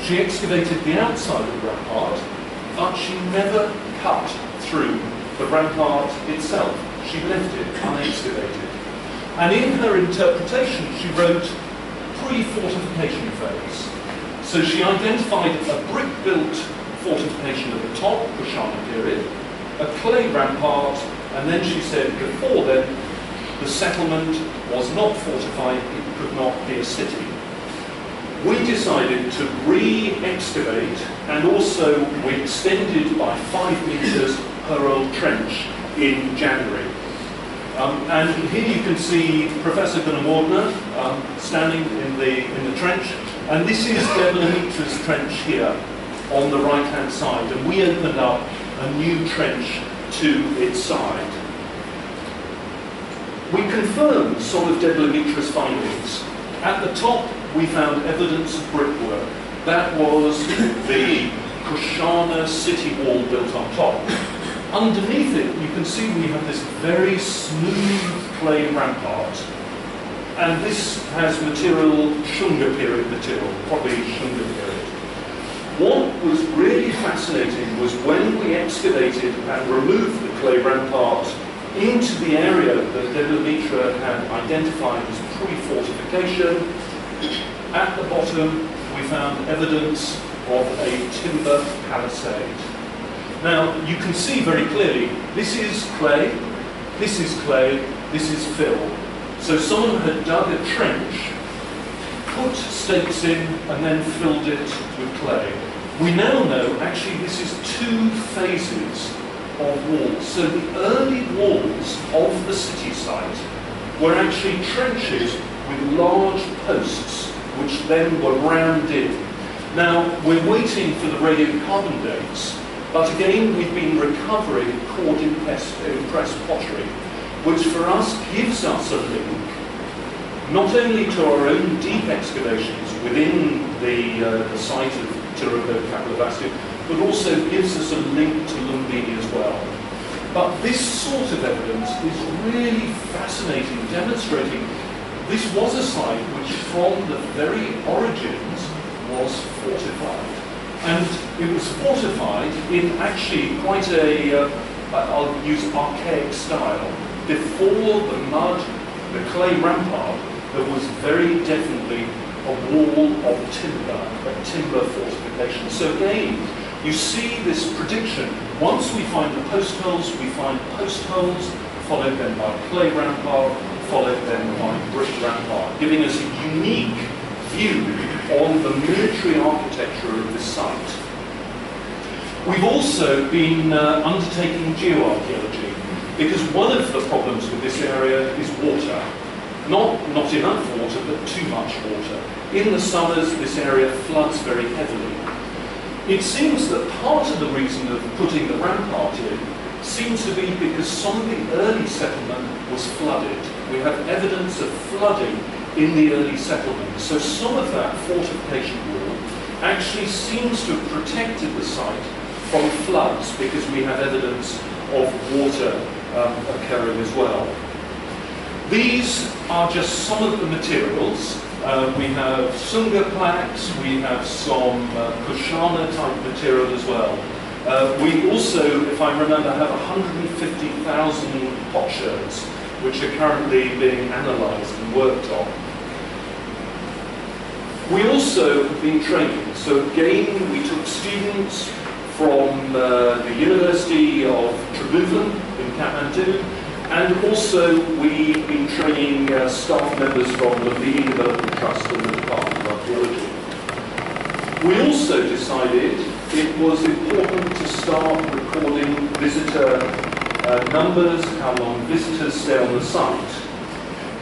S2: she excavated the outside of the rampart, but she never cut through the rampart itself. She left it unexcavated. And in her interpretation, she wrote pre-fortification phase. So she identified a brick-built fortification at the top, Kushana period, a clay rampart, and then she said before then, the settlement was not fortified, it could not be a city we decided to re-excavate and also we extended by five metres her old trench in January. Um, and here you can see Professor Gunawardena um, standing in the, in the trench. And this is Debala Mitra's trench here on the right-hand side. And we opened up a new trench to its side. We confirmed some of Debala Mitra's findings. At the top, we found evidence of brickwork. That was (laughs) the Kushana city wall built on top. Underneath it, you can see we have this very smooth clay rampart. And this has material, Shunga period material, probably Shunga period. What was really fascinating was when we excavated and removed the clay rampart into the area that Debala Mitra had identified as pre-fortification, at the bottom, we found evidence of a timber palisade. Now, you can see very clearly, this is clay, this is clay, this is fill. So someone had dug a trench, put stakes in, and then filled it with clay. We now know, actually, this is two phases of walls. So the early walls of the city site were actually trenches with large posts which then were in. Now, we're waiting for the radiocarbon dates, but again, we've been recovering cord impressed, pottery, which for us gives us a link not only to our own deep excavations within the, uh, the site of Tilaurakot Kapilavastu, but also gives us a link to Lumbini as well. But this sort of evidence is really fascinating, demonstrating this was a site which from the very origins was fortified. And it was fortified in actually quite a, uh, I'll use archaic style. Before the mud, the clay rampart, there was very definitely a wall of timber, a timber fortification. So again, you see this prediction. Once we find the post holes, we find post holes, followed then by clay rampart, followed then by brick rampart, giving us a unique view on the military architecture of this site. We've also been uh, undertaking geoarchaeology because one of the problems with this area is water. Not, not enough water, but too much water. In the summers, this area floods very heavily. It seems that part of the reason of putting the rampart in seems to be because some of the early settlement was flooded. We have evidence of flooding in the early settlement. So some of that fortification wall actually seems to have protected the site from floods because we have evidence of water um, occurring as well. These are just some of the materials. Uh, we have Shunga plaques, we have some uh, Kushana type material as well. Uh, we also, if I remember, have 150,000 potsherds which are currently being analysed and worked on. We also have been training. So again, we took students from uh, the University of Tribhuvan in Kathmandu, and also we've been training uh, staff members from the Lumbini Development Trust and the Department of Archaeology. We also decided it was important to start recording visitor uh, numbers, how long visitors stay on the site.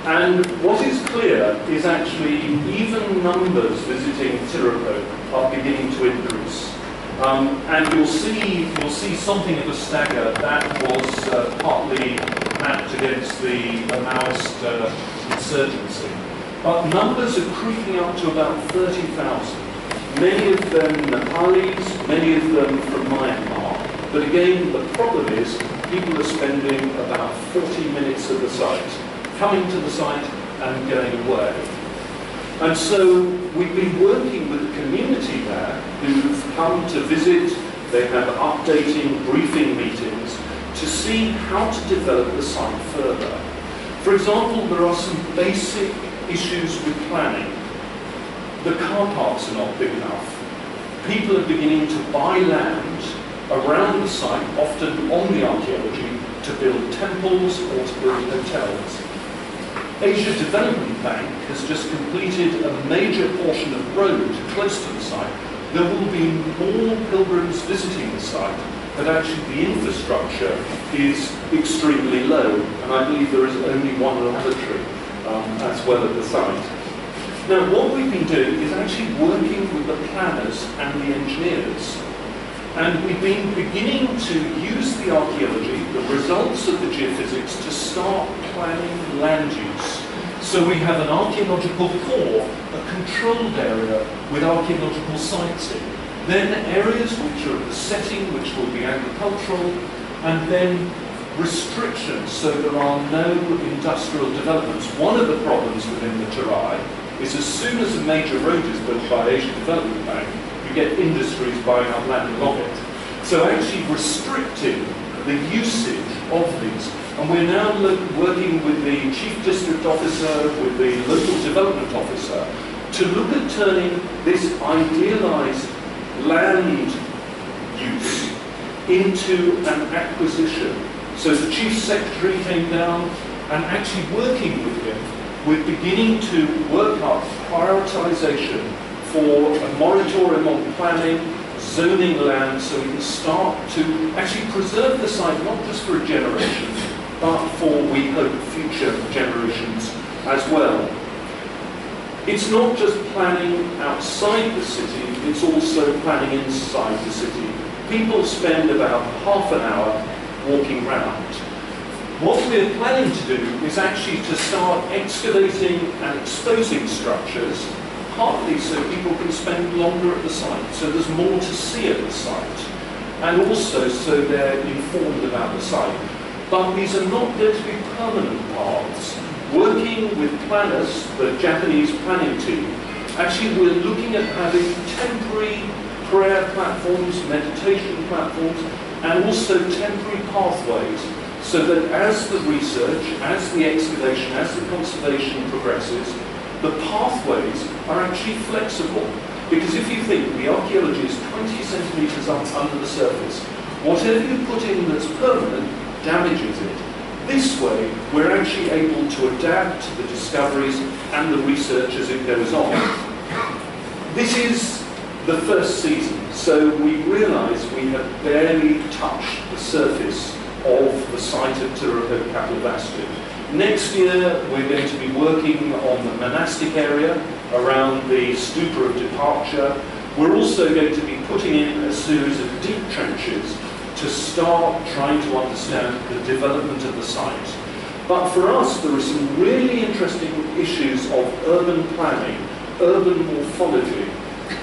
S2: And what is clear is actually even numbers visiting Tilaurakot are beginning to increase. Um, and you'll see, you'll see something of a stagger that was uh, partly mapped against the Maoist uh, insurgency. But numbers are creeping up to about 30,000. Many of them Nepalis, many of them from Myanmar. But again, the problem is people are spending about 40 minutes at the site, coming to the site and going away. And so we've been working with the community there who've come to visit, they have updating briefing meetings to see how to develop the site further. For example, there are some basic issues with planning. The car parks are not big enough. People are beginning to buy land around the site, often on the archaeology, to build temples or to build hotels. Asia Development Bank has just completed a major portion of road close to the site. There will be more pilgrims visiting the site, but actually the infrastructure is extremely low, and I believe there is only one lavatory um, as well at the site. Now, what we've been doing is actually working with the planners and the engineers and we've been beginning to use the archaeology, the results of the geophysics, to start planning land use. So we have an archaeological core, a controlled area with archaeological sites in. Then areas which are the setting, which will be agricultural, and then restrictions, so there are no industrial developments. One of the problems within the Terai is as soon as a major road is built by Asia Development Bank, get industries buying up land along it. So actually restricting the usage of these. And we're now working with the Chief District Officer, with the Local Development Officer, to look at turning this idealized land use into an acquisition. So the Chief Secretary came down and actually working with him, we're beginning to work up prioritization for a moratorium on planning, zoning land, so we can start to actually preserve the site not just for a generation, but for, we hope, future generations as well. It's not just planning outside the city, it's also planning inside the city. People spend about half an hour walking round. What we're planning to do is actually to start excavating and exposing structures, partly so people can spend longer at the site, so there's more to see at the site, and also so they're informed about the site. But these are not going to be permanent paths. Working with planners, the Japanese planning team, actually we're looking at having temporary prayer platforms, meditation platforms, and also temporary pathways so that as the research, as the excavation, as the conservation progresses, the pathways are actually flexible. Because if you think the archaeology is 20 centimetres up under the surface, whatever you put in that's permanent damages it. This way, we're actually able to adapt to the discoveries and the research as it goes on. This is the first season, so we realise we have barely touched the surface of the site of Tilaurakot Kapilavastu. Next year, we're going to be working on the monastic area around the stupa of departure. We're also going to be putting in a series of deep trenches to start trying to understand the development of the site. But for us, there are some really interesting issues of urban planning, urban morphology.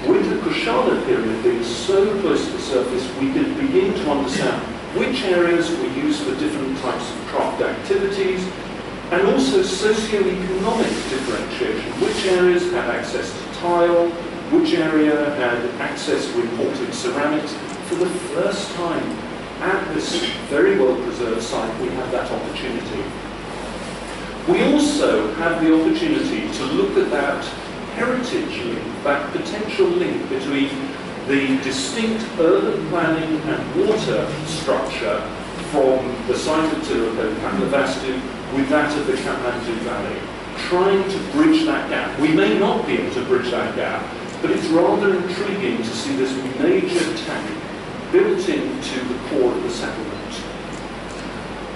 S2: With the Kushana period being so close to the surface, we can begin to understand which areas were used for different types of craft activities, and also socio-economic differentiation. Which areas had access to tile, which area had access to imported ceramics. For the first time at this very well-preserved site, we have that opportunity. We also have the opportunity to look at that heritage link, that potential link between the distinct urban planning and water structure from the site of Tilaurakot Kapilavastu with that of the Kathmandu Valley, trying to bridge that gap. We may not be able to bridge that gap, but it's rather intriguing to see this major tank built into the core of the settlement.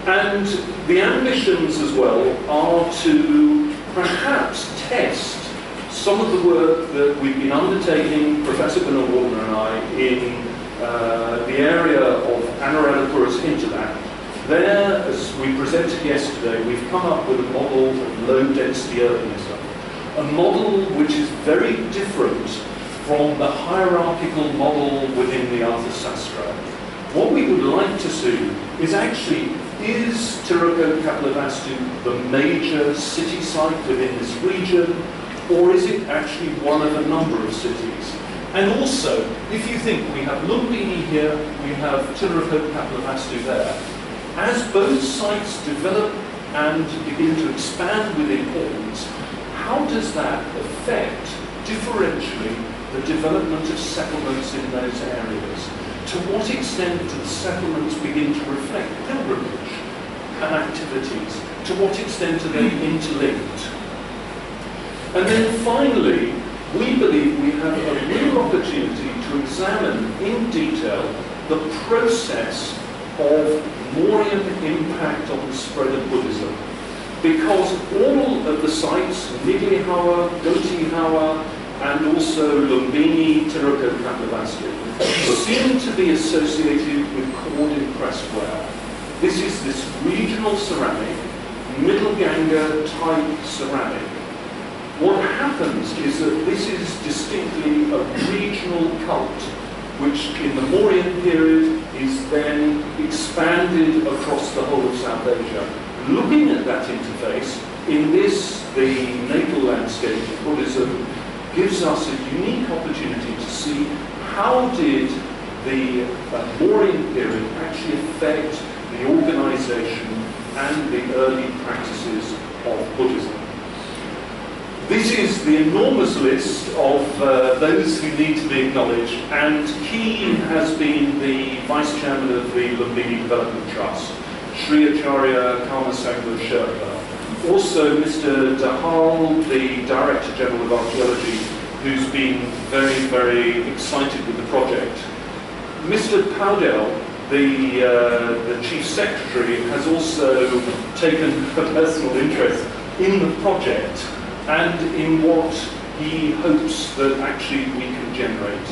S2: And the ambitions as well are to perhaps test some of the work that we've been undertaking, Professor Bernard Waldner and I, in uh, the area of Anuradhapura's hinterland. There, as we presented yesterday, we've come up with a model of low-density urbanism, a model which is very different from the hierarchical model within the Arthasastra. What we would like to see is actually, is Tilaurakot Kapilavastu the major city site within this region, or is it actually one of a number of cities? And also, if you think we have Lumbini here, we have Tilaurakot Kapilavastu there, as both sites develop and begin to expand with importance, how does that affect differentially the development of settlements in those areas? To what extent do the settlements begin to reflect pilgrimage and activities? To what extent are they interlinked? And then finally, we believe we have a real opportunity to examine in detail the process of Mauryan impact on the spread of Buddhism. Because all of the sites, Niglihawa, Gotihawa, and also Lumbini, Tilaurakot Kapilavastu, seem to be associated with cord impressed ware. This is this regional ceramic, Middle Ganga type ceramic what happens is that this is distinctly a regional cult, which in the Mauryan period is then expanded across the whole of South Asia. Looking at that interface, in this, the natal landscape of Buddhism gives us a unique opportunity to see how did the uh, Mauryan period actually affect the organization and the early practices of Buddhism. This is the enormous list of uh, those who need to be acknowledged, and he has been the Vice Chairman of the Lumbini Development Trust, Sri Acharya Karmasangla Sherpa. Also, Mr. Dahal, the Director General of Archaeology, who's been very, very excited with the project. Mr. Powdell, the, uh, the Chief Secretary, has also taken a personal interest in the project and in what he hopes that actually we can generate.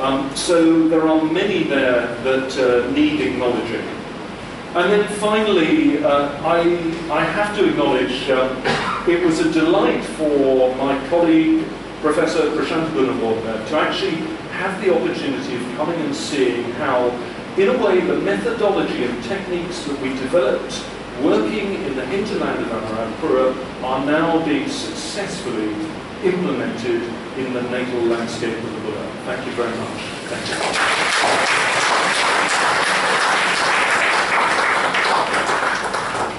S2: Um, so there are many there that uh, need acknowledging. And then finally, uh, I, I have to acknowledge um, it was a delight for my colleague, Professor Prashant Gunawardena, to actually have the opportunity of coming and seeing how, in a way, the methodology and techniques that we developed working in the hinterland of Anuradhapura are now being successfully implemented in the natal landscape of the Buddha. Thank you very much. Thank
S3: you.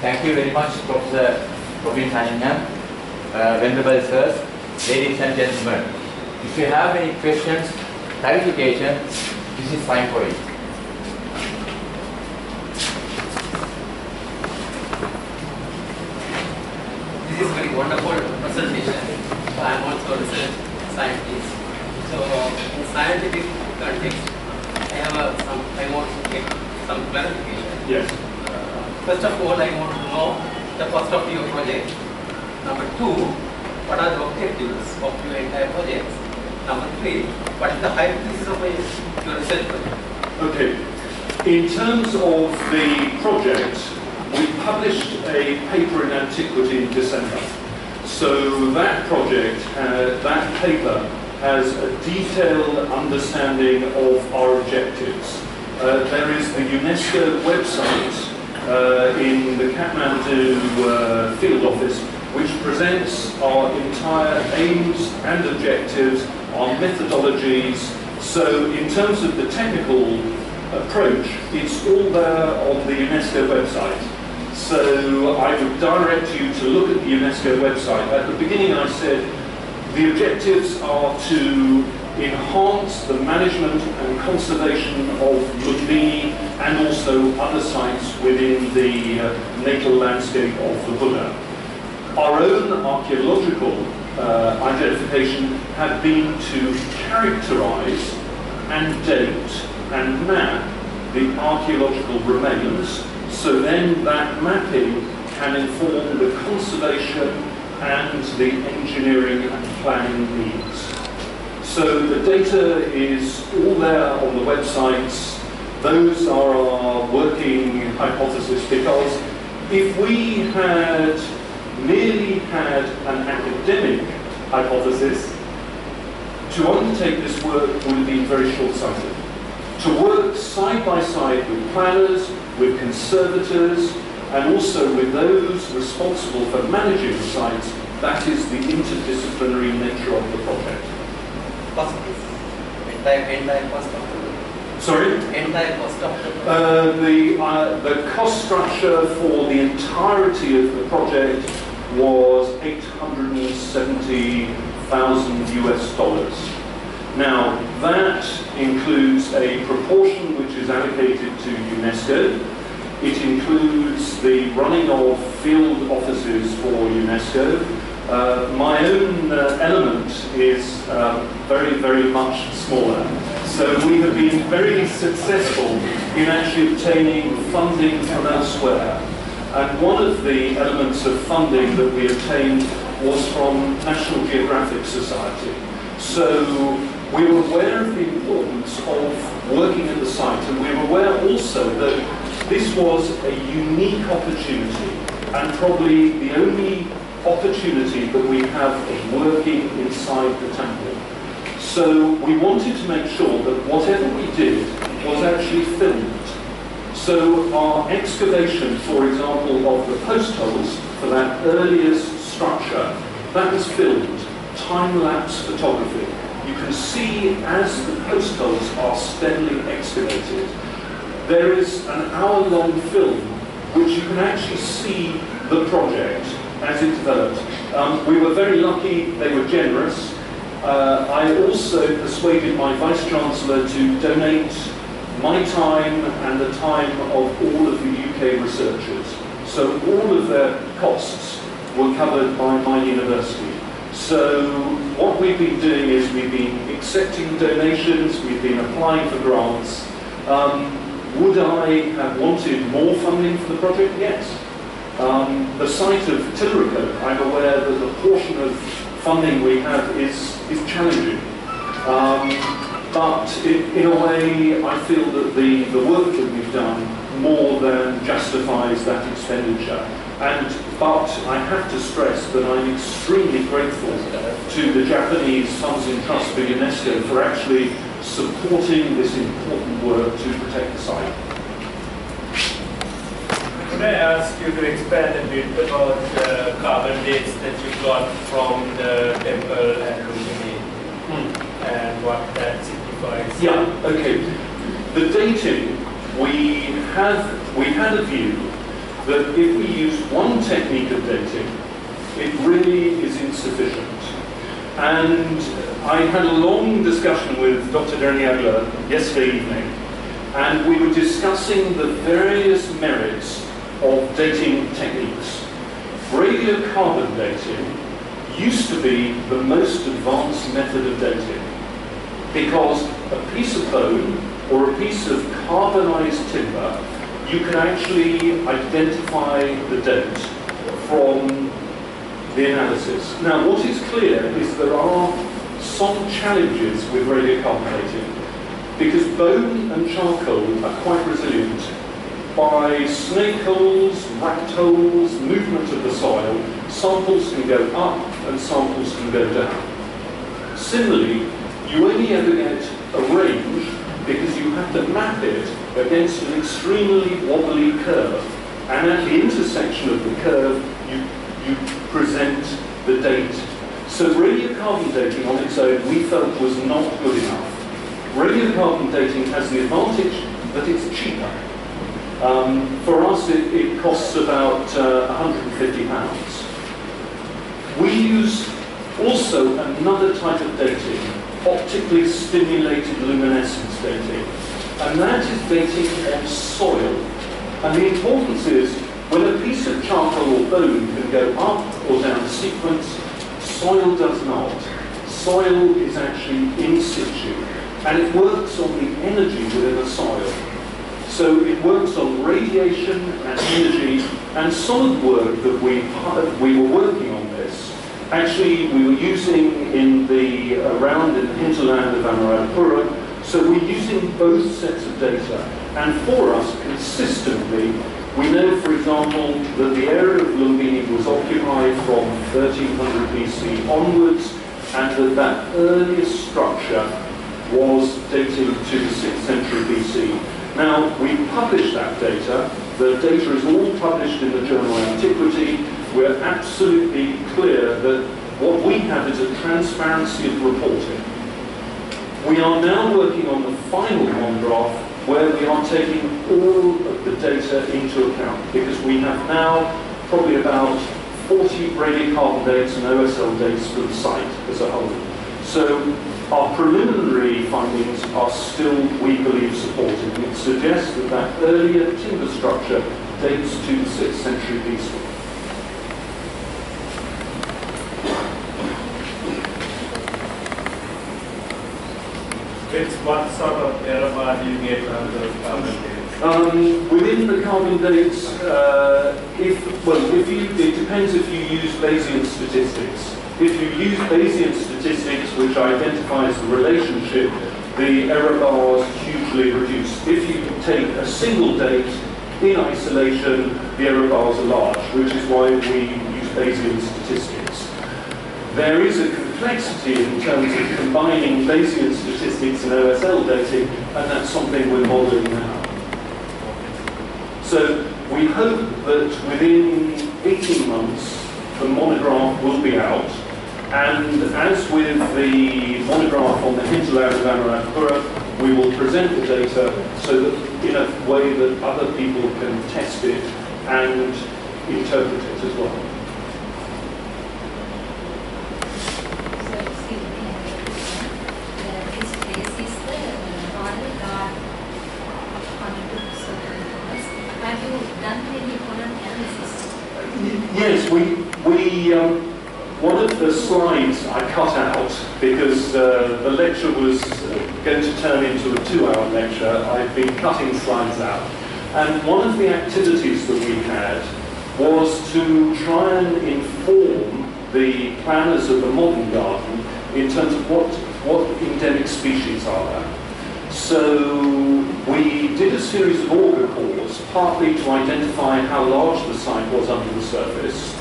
S3: Thank you very much, Professor Robin Coningham, uh, Venerable Sirs, ladies and gentlemen. If you have any questions, clarification, this is time for it.
S4: This is very wonderful presentation. I am also a research scientist. So in scientific context, I have uh, some, I want to get some clarification.
S2: Yes.
S4: Uh, first of all, I want to know the cost of your project. Number two, what are the objectives of your entire project? Number three, what is the hypothesis of your research project?
S2: Okay. In terms of the project, we published a paper in Antiquity in December. So that project, uh, that paper, has a detailed understanding of our objectives. Uh, there is the UNESCO website uh, in the Kathmandu uh, field office, which presents our entire aims and objectives, our methodologies. So in terms of the technical approach, it's all there on the UNESCO website. So I would direct you to look at the UNESCO website. At the beginning I said the objectives are to enhance the management and conservation of Lumbini and also other sites within the uh, natal landscape of the Buddha. Our own archaeological uh, identification had been to characterize and date and map the archaeological remains so then that mapping can inform the conservation and the engineering and planning needs. So the data is all there on the websites. Those are our working hypothesis because if we had merely had an academic hypothesis, to undertake this work would been very short-sighted. To work side by side with planners, with conservators, and also with those responsible for managing the sites, that is the interdisciplinary nature of the project.
S4: Cost entire, entire cost of
S2: Sorry?
S4: Entire cost of
S2: uh, the, uh, the cost structure for the entirety of the project was 870,000 US dollars. Now, that includes a proportion which is allocated to UNESCO. It includes the running of field offices for UNESCO. Uh, my own uh, element is uh, very, very much smaller. So we have been very successful in actually obtaining funding from elsewhere. And one of the elements of funding that we obtained was from National Geographic Society. So we were aware of the importance of working at the site, and we were aware also that this was a unique opportunity, and probably the only opportunity that we have of working inside the temple. So we wanted to make sure that whatever we did was actually filmed. So our excavation, for example, of the post holes for that earliest structure, that was filmed, time-lapse photography. You can see as the post holes are steadily excavated. There is an hour-long film which you can actually see the project as it developed. Um, we were very lucky, they were generous. Uh, I also persuaded my Vice-Chancellor to donate my time and the time of all of the UK researchers. So all of their costs were covered by my university. So what we've been doing is we've been accepting donations, we've been applying for grants. Um, would I have wanted more funding for the project? Yes. Um, the site of Tilaurakot, I'm aware that the portion of funding we have is, is challenging. Um, but in, in, a way, I feel that the, the work that we've done more than justifies that expenditure. And, but I have to stress that I'm extremely grateful to the Japanese Funds in Trust for UNESCO for actually supporting this important work to protect the site.
S5: Could I ask you to expand a bit about the carbon dates that you got from the temple at Lumbini hmm. and what that signifies?
S2: Yeah, okay. The dating, we have we had a view that if we use one technique of dating, it really is insufficient. And I had a long discussion with Dr. Deraniyagala yesterday evening, and we were discussing the various merits of dating techniques. Radiocarbon dating used to be the most advanced method of dating because a piece of bone or a piece of carbonized timber, you can actually identify the date from the analysis. Now, what is clear is there are some challenges with radiocarbon dating because bone and charcoal are quite resilient. By snake holes, rat holes, movement of the soil, samples can go up and samples can go down. Similarly, you only ever get a range because you have to map it against an extremely wobbly curve. And at the intersection of the curve, you, you present the date. So radiocarbon dating on its own, we felt was not good enough. Radiocarbon dating has the advantage that it's cheaper. Um, for us, it, it costs about uh, 150 pounds. We use also another type of dating, optically stimulated luminescence dating, and that is dating on soil. And the importance is when a piece of charcoal or bone can go up or down sequence, soil does not. Soil is actually in situ, and it works on the energy within the soil. So it works on radiation and energy, and solid work that we, we were working on. Actually, we were using in the, around in the hinterland of Anuradhapura, so we're using both sets of data. And for us, consistently, we know, for example, that the area of Lumbini was occupied from 1300 BC onwards, and that that earliest structure was dating to the 6th century BC. Now, we published that data. The data is all published in the journal Antiquity. We're absolutely clear that what we have is a transparency of reporting. We are now working on the final monograph where we are taking all of the data into account because we have now probably about 40 radiocarbon dates and OSL dates for the site as a whole. So our preliminary findings are still, we believe, supporting. It suggests that that earlier timber structure dates to the 6th century BC.
S5: Which what sort of error do you get on carbon?
S2: Um, within the carbon dates, uh, if well, if you it depends if you use Bayesian statistics. If you use Bayesian statistics, which identifies the relationship, the error bars hugely reduce. If you take a single date in isolation, the error bars are large, which is why we use Bayesian statistics. There is a complexity in terms of combining Bayesian statistics and OSL dating, and that's something we're modeling now. So we hope that within 18 months, the monograph will be out, and as with the monograph on the hinterland of Anuradhapura, we will present the data so that in a way that other people can test it and interpret it as well.
S6: So, excuse me, uh, this place is the Royal Guard contributes certain powers. Have you done any pollen analysis?
S2: Yes, we, we um, one of the slides I cut out uh, the lecture was uh, going to turn into a two-hour lecture. I've been cutting slides out. And one of the activities that we had was to try and inform the planners of the modern garden in terms of what, what endemic species are there. So we did a series of auger cores, partly to identify how large the site was under the surface,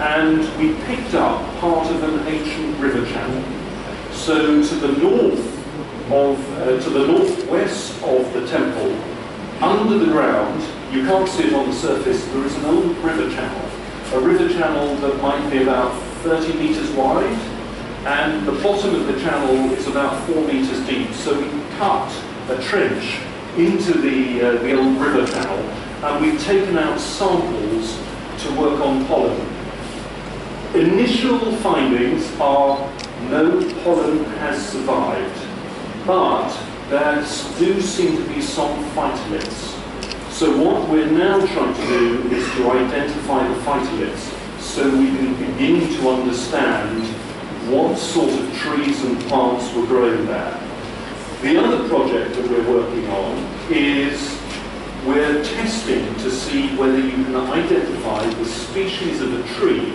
S2: and we picked up part of an ancient river channel. So to the north of, uh, to the northwest of the temple, under the ground, you can't see it on the surface, there is an old river channel. A river channel that might be about 30 metres wide, and the bottom of the channel is about four metres deep. So we cut a trench into the, uh, the old river channel, and we've taken out samples to work on pollen. Initial findings are no pollen has survived, but there do seem to be some phytoliths. So what we're now trying to do is to identify the phytoliths so we can begin to understand what sort of trees and plants were growing there. The other project that we're working on is we're testing to see whether you can identify the species of a tree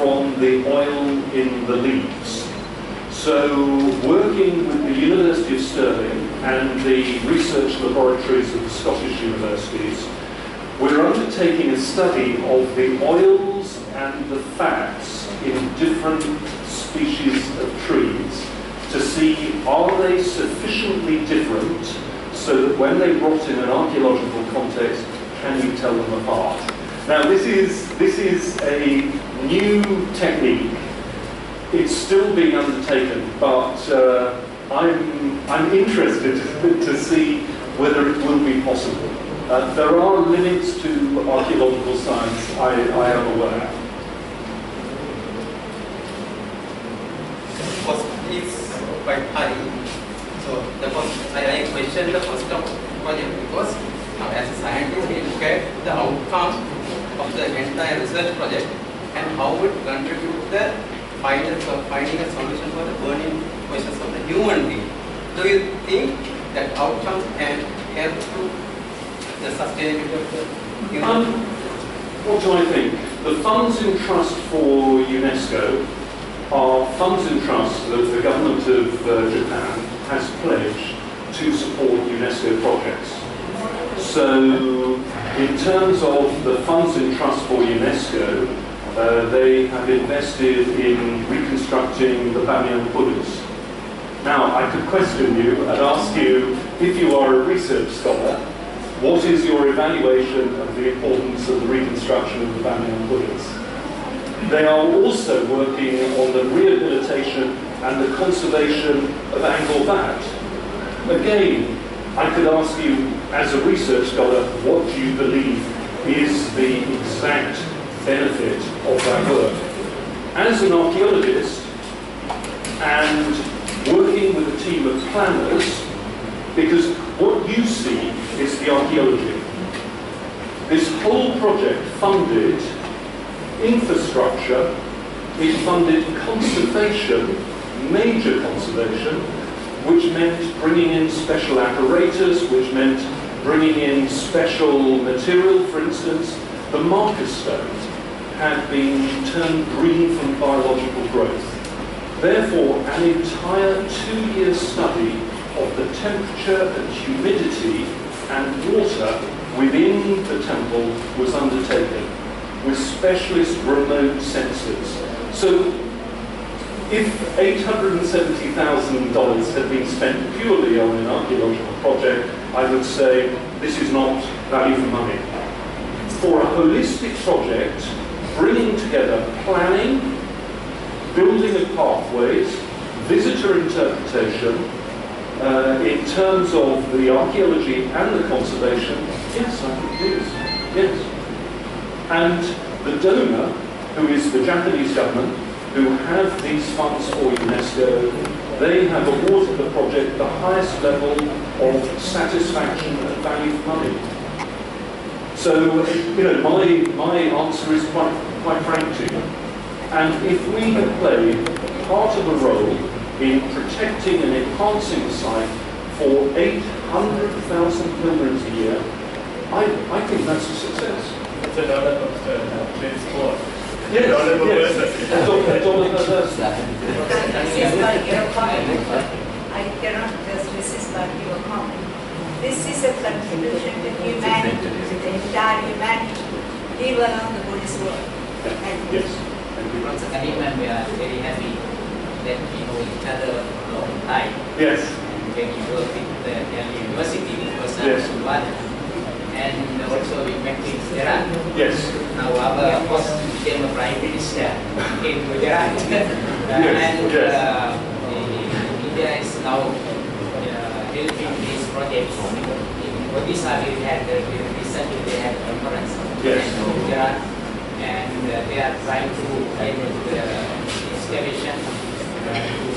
S2: from the oil in the leaves. So, working with the University of Stirling and the research laboratories of the Scottish universities, we're undertaking a study of the oils and the fats in different species of trees to see are they sufficiently different so that when they rot in an archaeological context, can you tell them apart? Now this is, this is a new technique. It's still being undertaken, but uh, I'm, I'm interested (laughs) to, see whether it will be possible. Uh, there are limits to archaeological science, I, I am aware.
S4: is quite high. So the first, I, I question the cost of project because now as a scientist we look at the outcome of the entire research project and how it contribute the final, so finding a solution for the burning questions of the human being. Do you think that outcome can help to the sustainability of the human
S2: Um, what do I think? The funds in trust for UNESCO are funds in trust that the government of uh, Japan has pledged to support UNESCO projects. So, in terms of the funds in trust for UNESCO, uh, they have invested in reconstructing the Bamiyan Buddhas. Now, I could question you and ask you, if you are a research scholar, what is your evaluation of the importance of the reconstruction of the Bamiyan Buddhas? They are also working on the rehabilitation and the conservation of Angkor Wat. Again, I could ask you, as a research scholar, what do you believe is the exact benefit of that work? As an archaeologist and working with a team of planners, because what you see is the archaeology. This whole project funded infrastructure, it funded conservation, major conservation, which meant bringing in special apparatus, which meant bringing in special material. For instance, the marker stones had been turned green from biological growth. Therefore, an entire two-year study of the temperature and humidity and water within the temple was undertaken with specialist remote sensors. So if $870,000 had been spent purely on an archaeological project, I would say this is not value for money. For a holistic project, bringing together planning, building of pathways, visitor interpretation, uh, in terms of the archaeology and the conservation, yes, I think it is. Yes. And the donor, who is the Japanese government, who have these funds for UNESCO, they have awarded the project the highest level of satisfaction and value for money. So, you know, my, my answer is quite, quite frank to you. And if we have played part of a role in protecting and enhancing the site for 800,000 pilgrims a year, I, I think that's a success.
S5: It's a dollar concern, please sport.
S2: Yes,
S5: Dollar per
S2: yes.
S5: person.
S2: A dollar- a dollar per person.
S6: Resist by your comment. I cannot just resist by your
S7: this is a contribution to humanity, to the entire humanity, even on the Buddhist world. Thank you.
S2: Yes. Thank you.
S8: Professor Coningham, we are very happy that we know each other for a long time.
S2: Yes.
S8: When we work with the Delhi University, it was
S2: Yes.
S8: one. And also we met with Gerard.
S2: Yes.
S8: Now our host became a prime minister in Gujarat. Uh, (laughs)
S2: Yes,
S8: and
S2: yes.
S8: uh, the- India is now uh, helping these projects. In Odisha, we had uh, recently they had a conference
S2: Yes.
S8: Gujarat, and uh, they are trying to get the excavation uh, to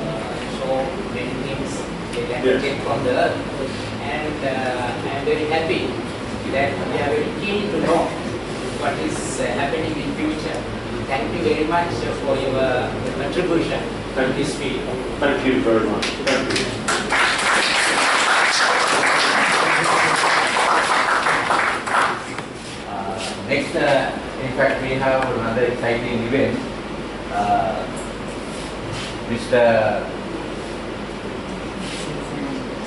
S8: uh, show many things they can
S2: Yes.
S8: get from the earth. And uh, I am very happy that we are very keen to know what is uh, happening in future. Thank you very much uh, for your contribution to this field.
S2: Thank you very much. Thank you.
S3: Next, uh, in fact, we have another exciting event. Uh, Mr.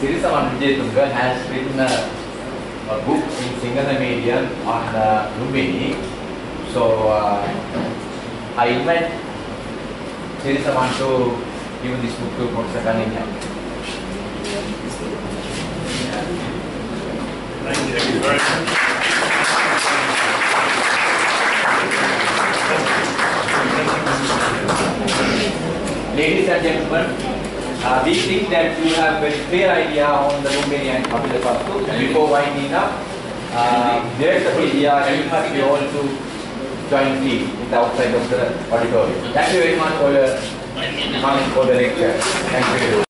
S3: Sirisaman Vijayatunga has written a, a book in Sinhala medium on uh, Lumbini. So, uh, I invite Sirisaman to give this book to Professor Coningham.
S2: Thank you very much.
S3: Ladies and gentlemen, uh, we think that you have very clear idea on the and Kapilavastu. And before winding up, uh, Director Media invite you all to join me in the outside of the auditorium. Thank you very much for your coming for the lecture. Thank you.